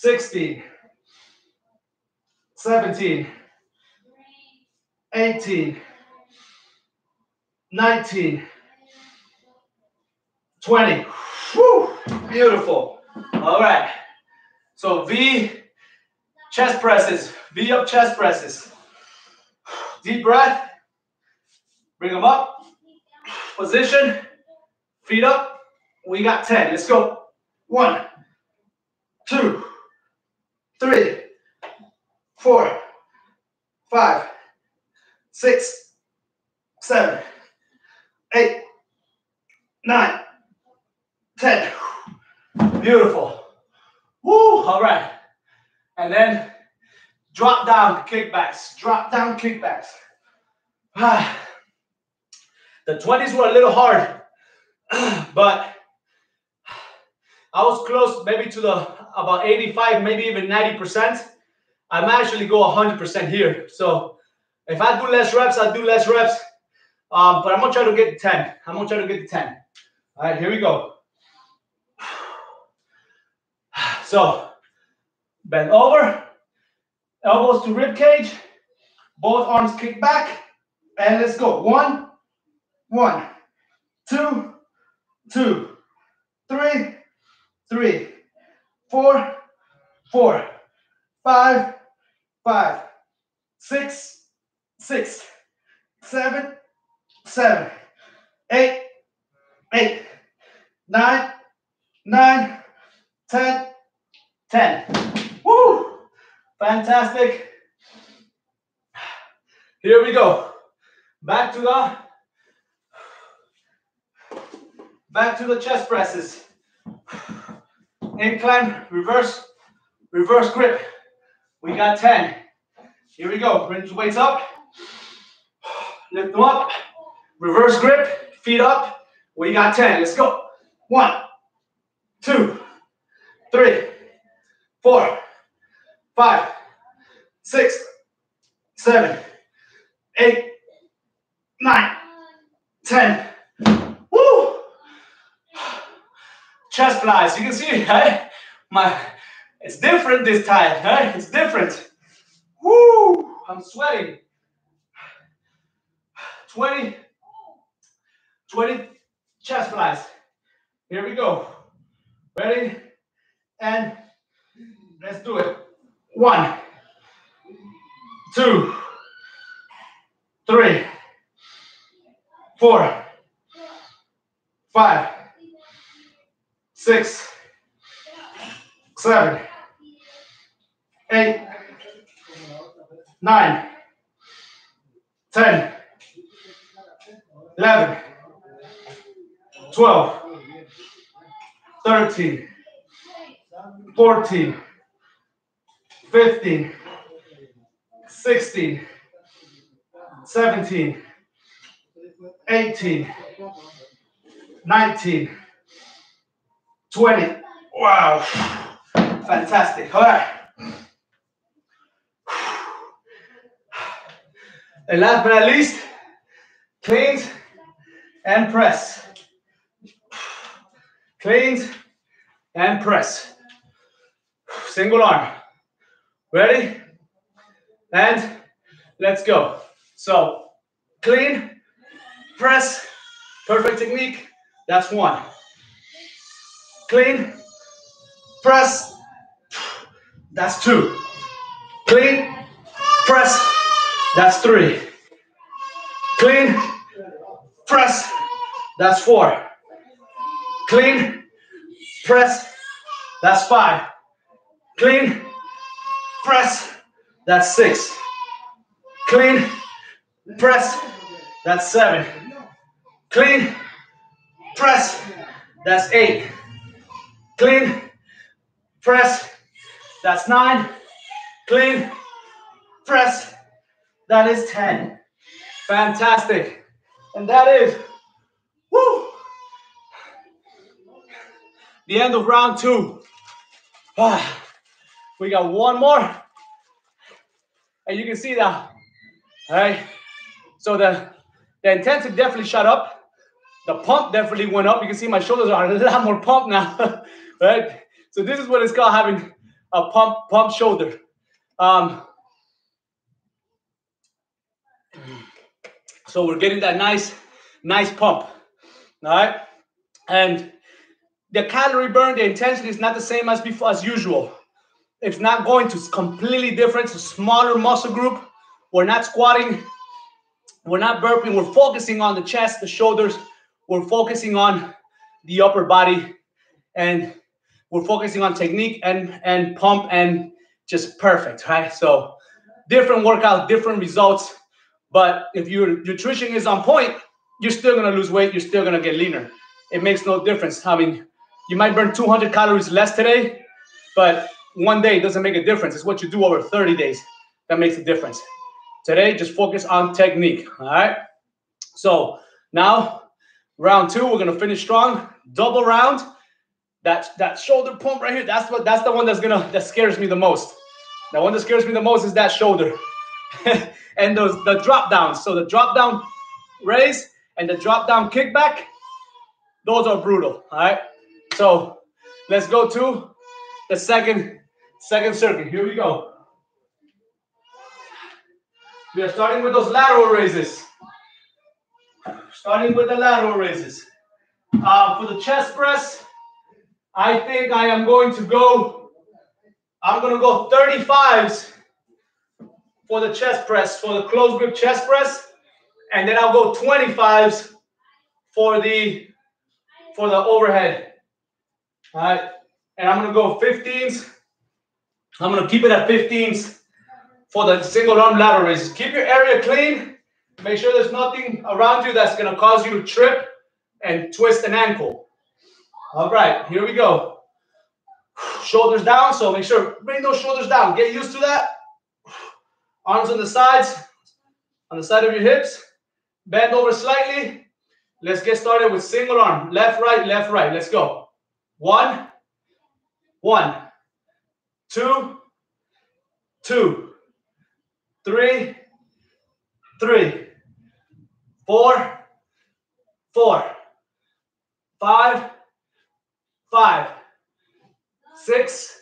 16, 17, 18, 19, 20. Whew, beautiful. All right. So V chest presses, V up chest presses. Deep breath. Bring them up. Position. Feet up. We got 10. Let's go. One, two, three, four, five, six, seven, eight, nine, ten. Beautiful. Woo, all right. And then drop down kickbacks, drop down kickbacks. Ah. The 20s were a little hard, but I was close maybe to the about 85, maybe even 90%. I'm actually go 100% here. So if I do less reps, I do less reps. Um, but I'm gonna try to get 10. I'm gonna try to get 10. All right, here we go. So bend over, elbows to rib cage, both arms kick back, and let's go. One, one, two, two, three, three, four, four, five, five, six, six, seven, seven, eight, eight, nine, nine, ten, ten. Woo! Fantastic. Here we go. Back to the back to the chest presses. Incline, reverse, reverse grip. We got 10. Here we go. Bring the weights up. Lift them up. Reverse grip. Feet up. We got 10. Let's go. One, two, three, four, five, six, seven, eight, nine, ten. Woo! Chest flies. You can see, right? My, it's different this time, huh? It's different. Woo! I'm sweating. 20, 20 chest flies. Here we go. Ready? And let's do it. One, two, three, four, five, six, seven, eight, nine, ten, eleven, twelve, thirteen, fourteen, fifteen, sixteen, seventeen, eighteen, nineteen, twenty. Wow. Fantastic. All right. And last but not least, cleans and press. Cleans and press. Single arm. Ready? And let's go. So clean, press, perfect technique. That's one. Clean, press, that's two. Clean, press, that's three. Clean, press, that's four. Clean, press, that's five. Clean, press, that's six. Clean, press, that's seven. Clean, press, that's eight. Clean, press, that's nine. Clean, press, that is 10. Fantastic. And that is, woo, the end of round two. Ah, we got one more. And you can see that, all right? So the, the intensity definitely shot up. The pump definitely went up. You can see my shoulders are a lot more pumped now, right? So this is what it's called having a pump pump shoulder. Um, so we're getting that nice, nice pump. All right. And the calorie burn, the intensity is not the same as before as usual. It's not going to it's completely different. It's a smaller muscle group. We're not squatting. We're not burping. We're focusing on the chest, the shoulders. We're focusing on the upper body, and we're focusing on technique and and pump and just perfect, right? So different workout, different results. But if your nutrition is on point, you're still gonna lose weight. You're still gonna get leaner. It makes no difference. I mean, you might burn 200 calories less today, but one day doesn't make a difference. It's what you do over 30 days that makes a difference. Today, just focus on technique. All right. So now, round two, we're gonna finish strong. Double round. That that shoulder pump right here. That's what. That's the one that's gonna that scares me the most. The one that scares me the most is that shoulder, and those the drop downs. So the drop down raise and the drop down kickback. Those are brutal. All right. So let's go to the second second circuit. Here we go. We are starting with those lateral raises. Starting with the lateral raises. Uh, for the chest press, I think I am going to go, I'm going to go 35s for the chest press, for the close grip chest press. And then I'll go 25s for the, for the overhead. All right. And I'm to go 15s. I'm to keep it at 15s for the single arm lateral raises. Keep your area clean. Make sure there's nothing around you that's to cause you to trip and twist an ankle. All right, here we go. Shoulders down, so make sure, bring those shoulders down. Get used to that. Arms on the sides, on the side of your hips. Bend over slightly. Let's get started with single arm. Left, right, left, right. Let's go. One, one, two, two, three, three, four, four, five, five, six,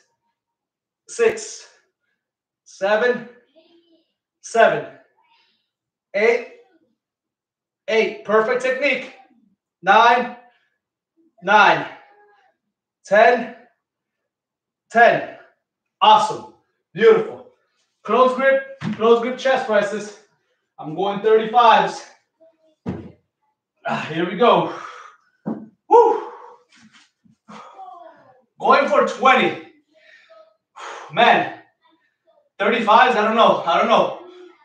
six, seven, seven, eight, eight. Perfect technique. Nine, nine, ten, ten. Awesome. Beautiful. Close grip, close grip chest presses. I'm going 35s. Ah, here we go. Woo. Going for 20. Man, 35s, I don't know. I don't know.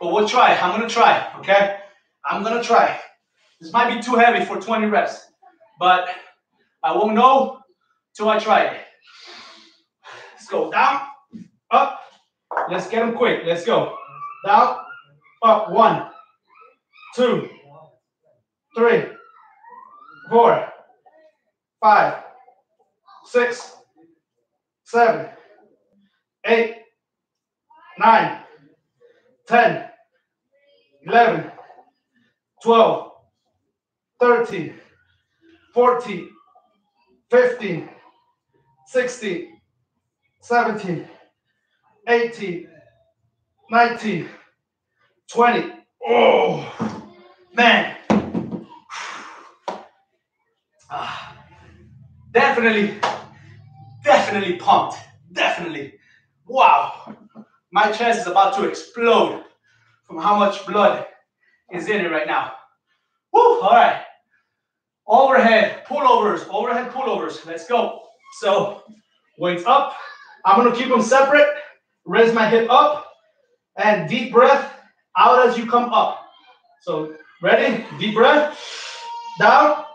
But we'll try. I'm going to try, okay? I'm going to try. This might be too heavy for 20 reps, but I won't know till I try it. Let's go down, up. Let's get them quick. Let's go. Down, up. One, two, three, four, five, six, seven, eight, nine, ten, eleven, twelve, thirteen, fourteen, fifteen, sixteen, seventeen, eighteen, nineteen, twenty. Oh, man. Ah, definitely definitely pumped. Definitely. Wow. My chest is about to explode from how much blood is in it right now. Woo, all right. Overhead pullovers, overhead pullovers. Let's go. So weights up. I'm gonna keep them separate. Raise my hip up and deep breath out as you come up. So ready? Deep breath. Down.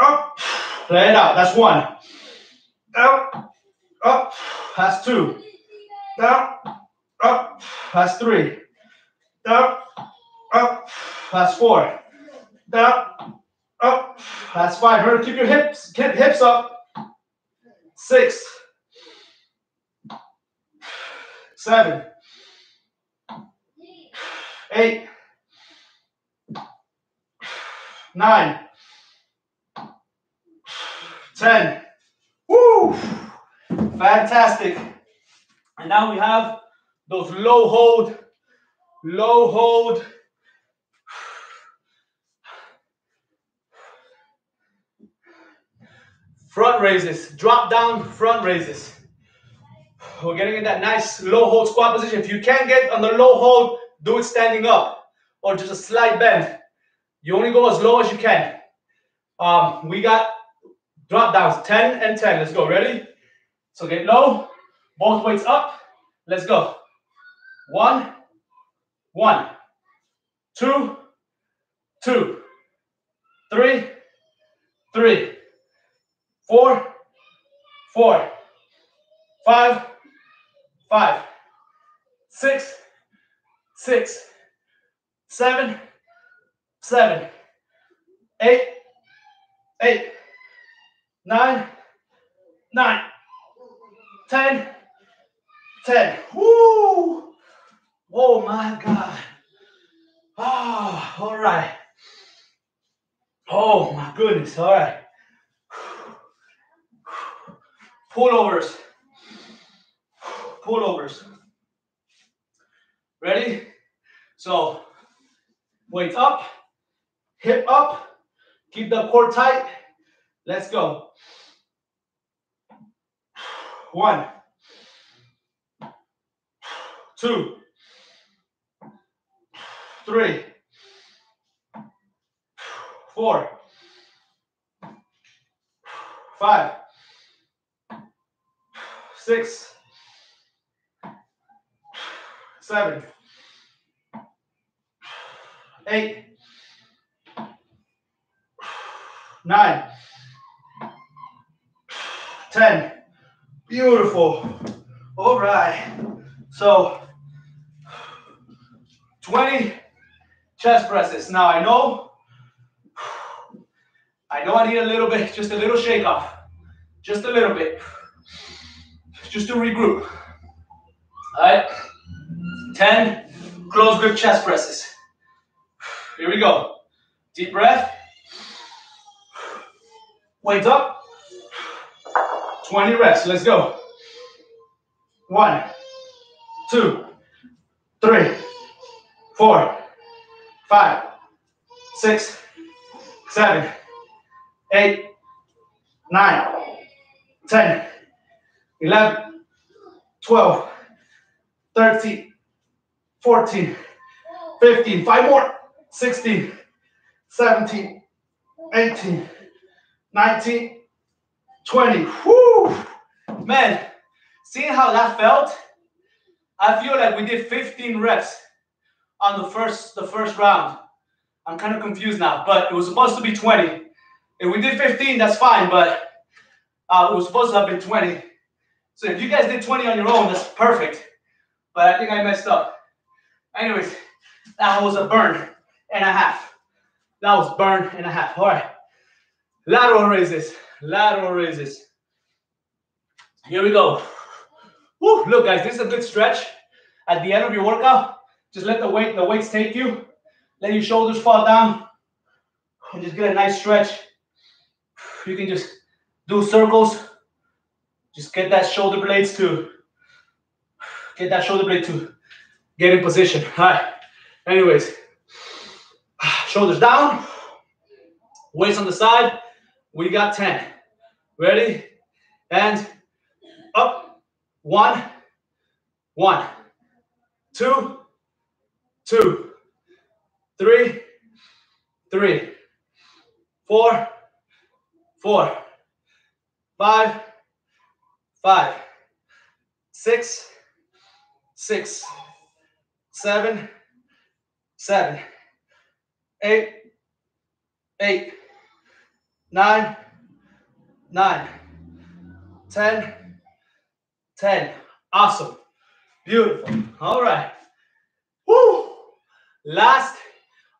Up. Play it out. That's one down, up, that's two, down, up, that's three, down, up, uh, that's four, Up, up, uh, that's five. Remember, keep your hips, keep hips up. Six, seven, eight, nine, ten. Woo! Fantastic. And now we have those low hold, low hold. Front raises, drop down front raises. We're getting in that nice low hold squat position. If you can't get on the low hold, do it standing up or just a slight bend. You only go as low as you can. Um, we got Drop downs, 10 and 10. Let's go. Ready? So get low, both weights up. Let's go. One, One, two, two, three, three, four, four, five, five, six, six, seven, seven, eight, eight, nine, nine, ten, ten. Woo! Oh my God. Oh, all right. Oh my goodness. All right. Pullovers. Pullovers. Ready? So, weight up, hip up, keep the core tight. Let's go. One, two, three, four, five, six, seven, eight, nine, ten. Beautiful. All right. So 20 chest presses. Now I know, I know I need a little bit, just a little shake off. Just a little bit. Just to regroup. All right. 10 close grip chest presses. Here we go. Deep breath. Weight up. 20 reps. Let's go. One, two, three, four, five, six, seven, eight, nine, ten, eleven, twelve, thirteen, fourteen, fifteen. Five more. 16, 17, 18, 19, 20. Whoo! Man, seeing how that felt, I feel like we did 15 reps on the first the first round. I'm kind of confused now, but it was supposed to be 20. If we did 15, that's fine, but uh, it was supposed to have been 20. So if you guys did 20 on your own, that's perfect. But I think I messed up. Anyways, that was a burn and a half. That was burn and a half. All right. Lateral raises. Lateral raises. Here we go. Woo, look, guys, this is a good stretch. At the end of your workout, just let the weight, the weights take you. Let your shoulders fall down. And just get a nice stretch. You can just do circles. Just get that shoulder blades to get that shoulder blade to get in position. All right. Anyways, shoulders down, weights on the side. We got 10. Ready? And up. One, one, two, two, three, three, four, four, five, five, six, six, seven, seven, eight, eight, nine, nine, ten, ten. Awesome. Beautiful. All right. Last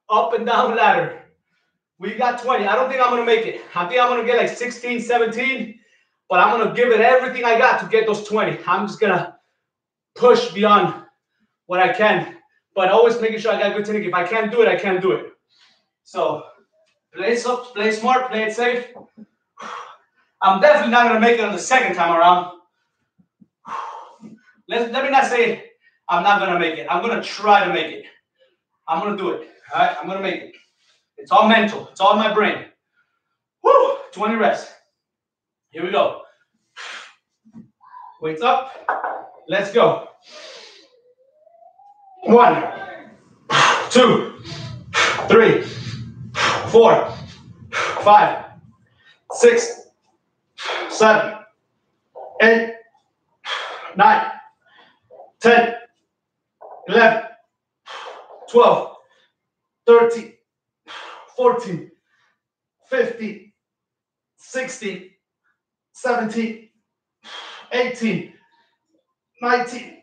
up and down ladder. We got 20. I don't think I'm going to make it. I think I'm going to get like 16, 17, but I'm going to give it everything I got to get those 20. I'm just going to push beyond what I can, but always making sure I got good technique. If I can't do it, I can't do it. So play up, play smart, play it safe. I'm definitely not going to make it on the second time around. Let, let me not say I'm not going to make it. I'm going to try to make it. I'm to do it. All right? I'm to make it. It's all mental. It's all in my brain. Woo! 20 reps. Here we go. Weights up. Let's go. One, two, three, four, five, six, seven, eight, nine, 10, 11, 12, 13, 14, 15, 16, 17, 18, 19,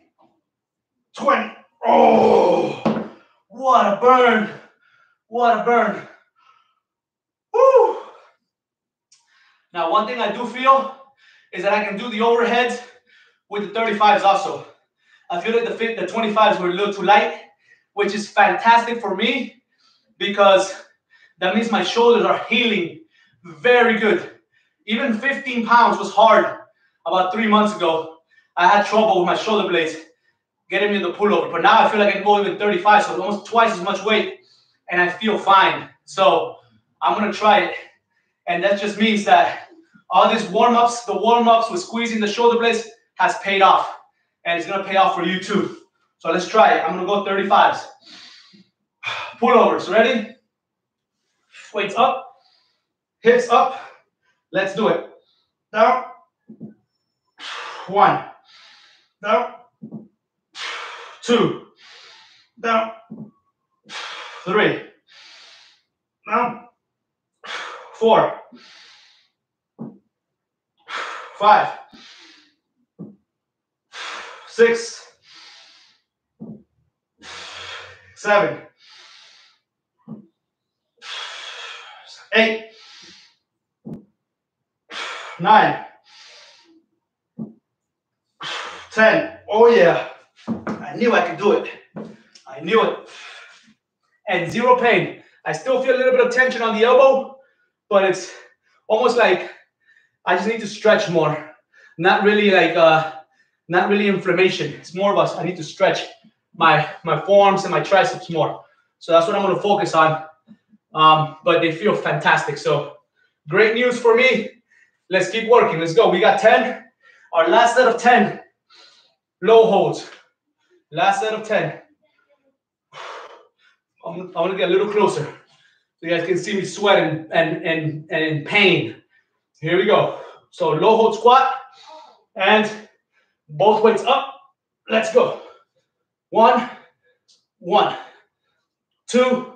20. Oh, what a burn. What a burn. Woo. Now, one thing I do feel is that I can do the overheads with the 35s also. I feel like the fit, the 25s were a little too light, which is fantastic for me because that means my shoulders are healing very good. Even 15 pounds was hard about three months ago. I had trouble with my shoulder blades getting me in the pullover, but now I feel like I can go even 35, so almost twice as much weight, and I feel fine. So I'm gonna try it, and that just means that all these warm ups, the warm ups with squeezing the shoulder blades, has paid off, and it's gonna pay off for you too. So let's try it. I'm gonna go 35s. Pullovers, ready? Weights up, hips up. Let's do it. Down. One. Down. Two. Down. Three. Down. Four. Five. Six. Seven. Eight nine, ten. Oh yeah, I knew I could do it. I knew it. And zero pain. I still feel a little bit of tension on the elbow, but it's almost like I just need to stretch more. Not really like uh, not really inflammation. It's more of us. I need to stretch my my forearms and my triceps more. So that's what I'm going to focus on. Um, but they feel fantastic. So great news for me. Let's keep working. Let's go. We got 10. Our last set of 10. Low holds. Last set of 10. I'm, I'm going to get a little closer so you guys can see me sweating and, and, and in pain. Here we go. So low hold squat and both weights up. Let's go. One, one, two,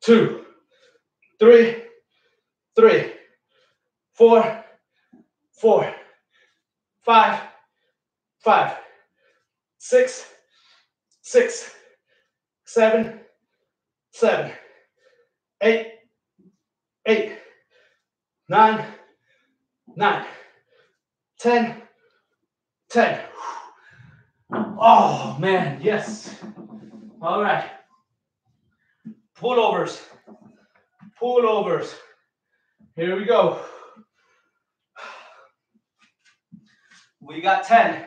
two, three, three, four, four, five, five, six, six, seven, seven, eight, eight, nine, nine, ten, ten. Oh man, yes. All right. Pullovers. Pullovers. Here we go. We got 10.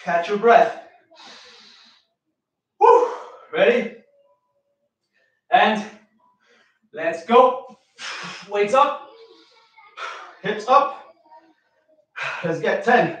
Catch your breath. Woo. Ready? And let's go. Weights up. Hips up. Let's get 10.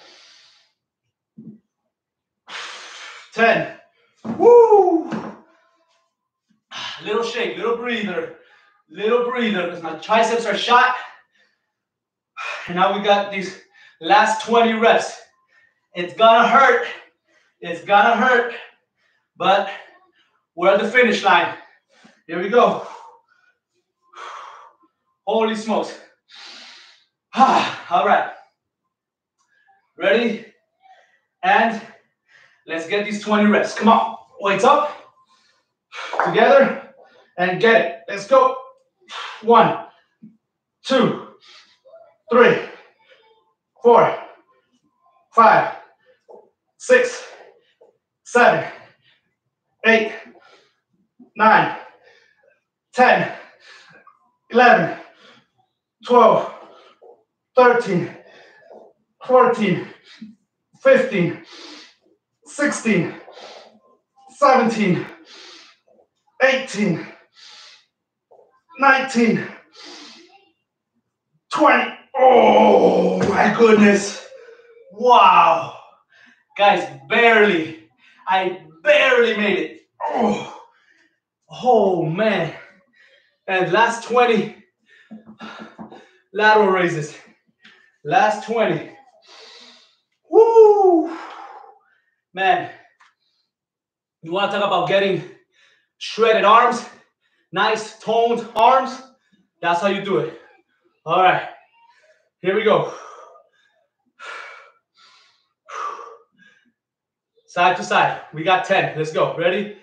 ten. Woo! Little shake, little breather, little breather because my triceps are shot. And now we got these last 20 reps. It's gonna hurt. It's gonna hurt. But we're at the finish line. Here we go. Holy smokes. All right. Ready? And let's get these 20 reps. Come on. Weights up. Together. And get it. Let's go. One, two, three, four, five, six, seven, eight, nine, ten, eleven, twelve, thirteen, fourteen, fifteen, 16, 17, 18, 19, 20. Oh my goodness. Wow. Guys, barely. I barely made it. Oh, oh man. And last 20 lateral raises. Last 20. Woo! Man, you want to talk about getting shredded arms, nice toned arms? That's how you do it. All right, here we go. Side to side. We got 10. Let's go. Ready?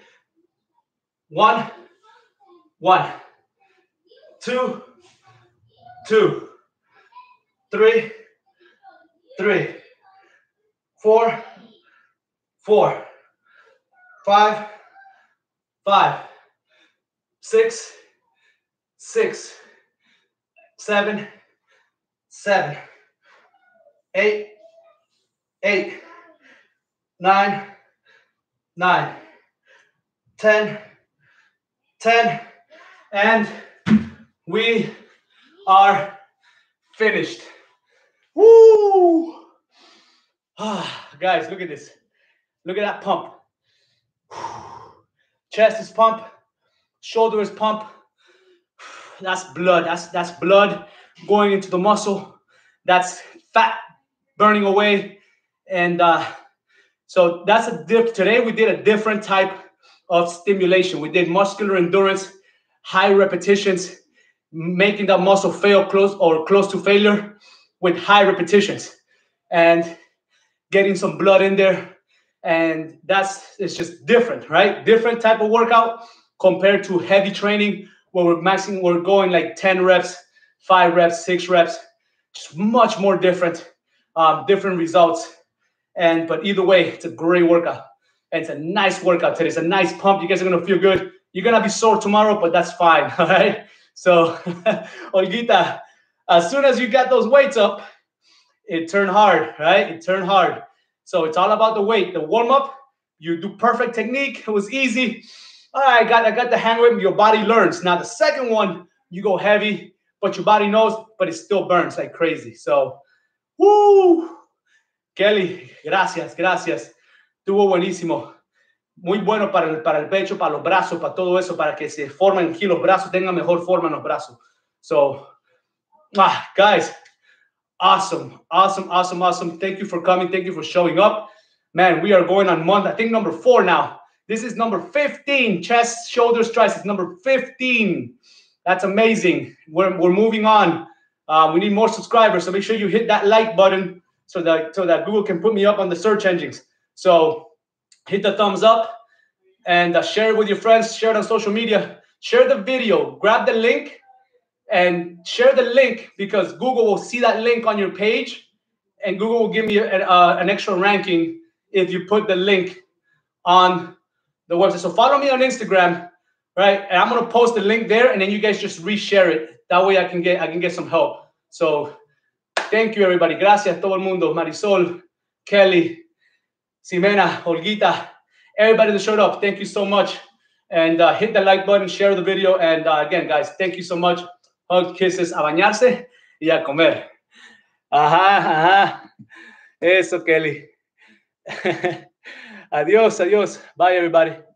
One, one, two, two, three, three, four, four, five, five, six, six, seven, seven, eight, eight, nine, nine, ten, ten, and we are finished. Woo! Ah, guys, look at this. Look at that pump. Chest is pump, shoulder is pump. That's blood. That's that's blood going into the muscle. That's fat burning away. And uh, so that's a diff. Today we did a different type of stimulation. We did muscular endurance, high repetitions, making that muscle fail close or close to failure with high repetitions and getting some blood in there. And that's it's just different, right? Different type of workout compared to heavy training where we're maxing, we're going like 10 reps, five reps, six reps, just much more different, um, different results. And but either way, it's a great workout. And it's a nice workout today. It's a nice pump. You guys are gonna feel good. You're gonna be sore tomorrow, but that's fine. All right. So, Olguita, as soon as you got those weights up, it turned hard, right? It turned hard. So it's all about the weight. The warm up, you do perfect technique. It was easy. All right, I got I got the hang of it. Your body learns. Now the second one, you go heavy, but your body knows, but it still burns like crazy. So, woo, Kelly, gracias, gracias. Tuvo buenísimo. Muy bueno para el, para el pecho, para los brazos, para todo eso, para que se formen aquí los brazos, tengan mejor forma en los brazos. So, ah, guys, awesome, awesome, awesome, awesome. Thank you for coming. Thank you for showing up. Man, we are going on month, I think number four now. This is number 15. Chest, shoulders, triceps, number 15. That's amazing. We're, we're moving on. Uh, we need more subscribers, so make sure you hit that like button so that so that Google can put me up on the search engines. So hit the thumbs up and uh, share it with your friends. Share it on social media. Share the video. Grab the link and share the link because Google will see that link on your page, and Google will give me a, uh, an extra ranking if you put the link on the website. So follow me on Instagram, right? And I'm gonna post the link there, and then you guys just reshare it. That way, I can get I can get some help. So thank you, everybody. Gracias, todo el mundo. Marisol, Kelly, Simena, Olguita, everybody that showed up. Thank you so much. And uh, hit the like button, share the video. And uh, again, guys, thank you so much. Hug, kisses, a bañarse y a comer. Ajá, ajá. Eso, Kelly. adiós, adiós. Bye, everybody.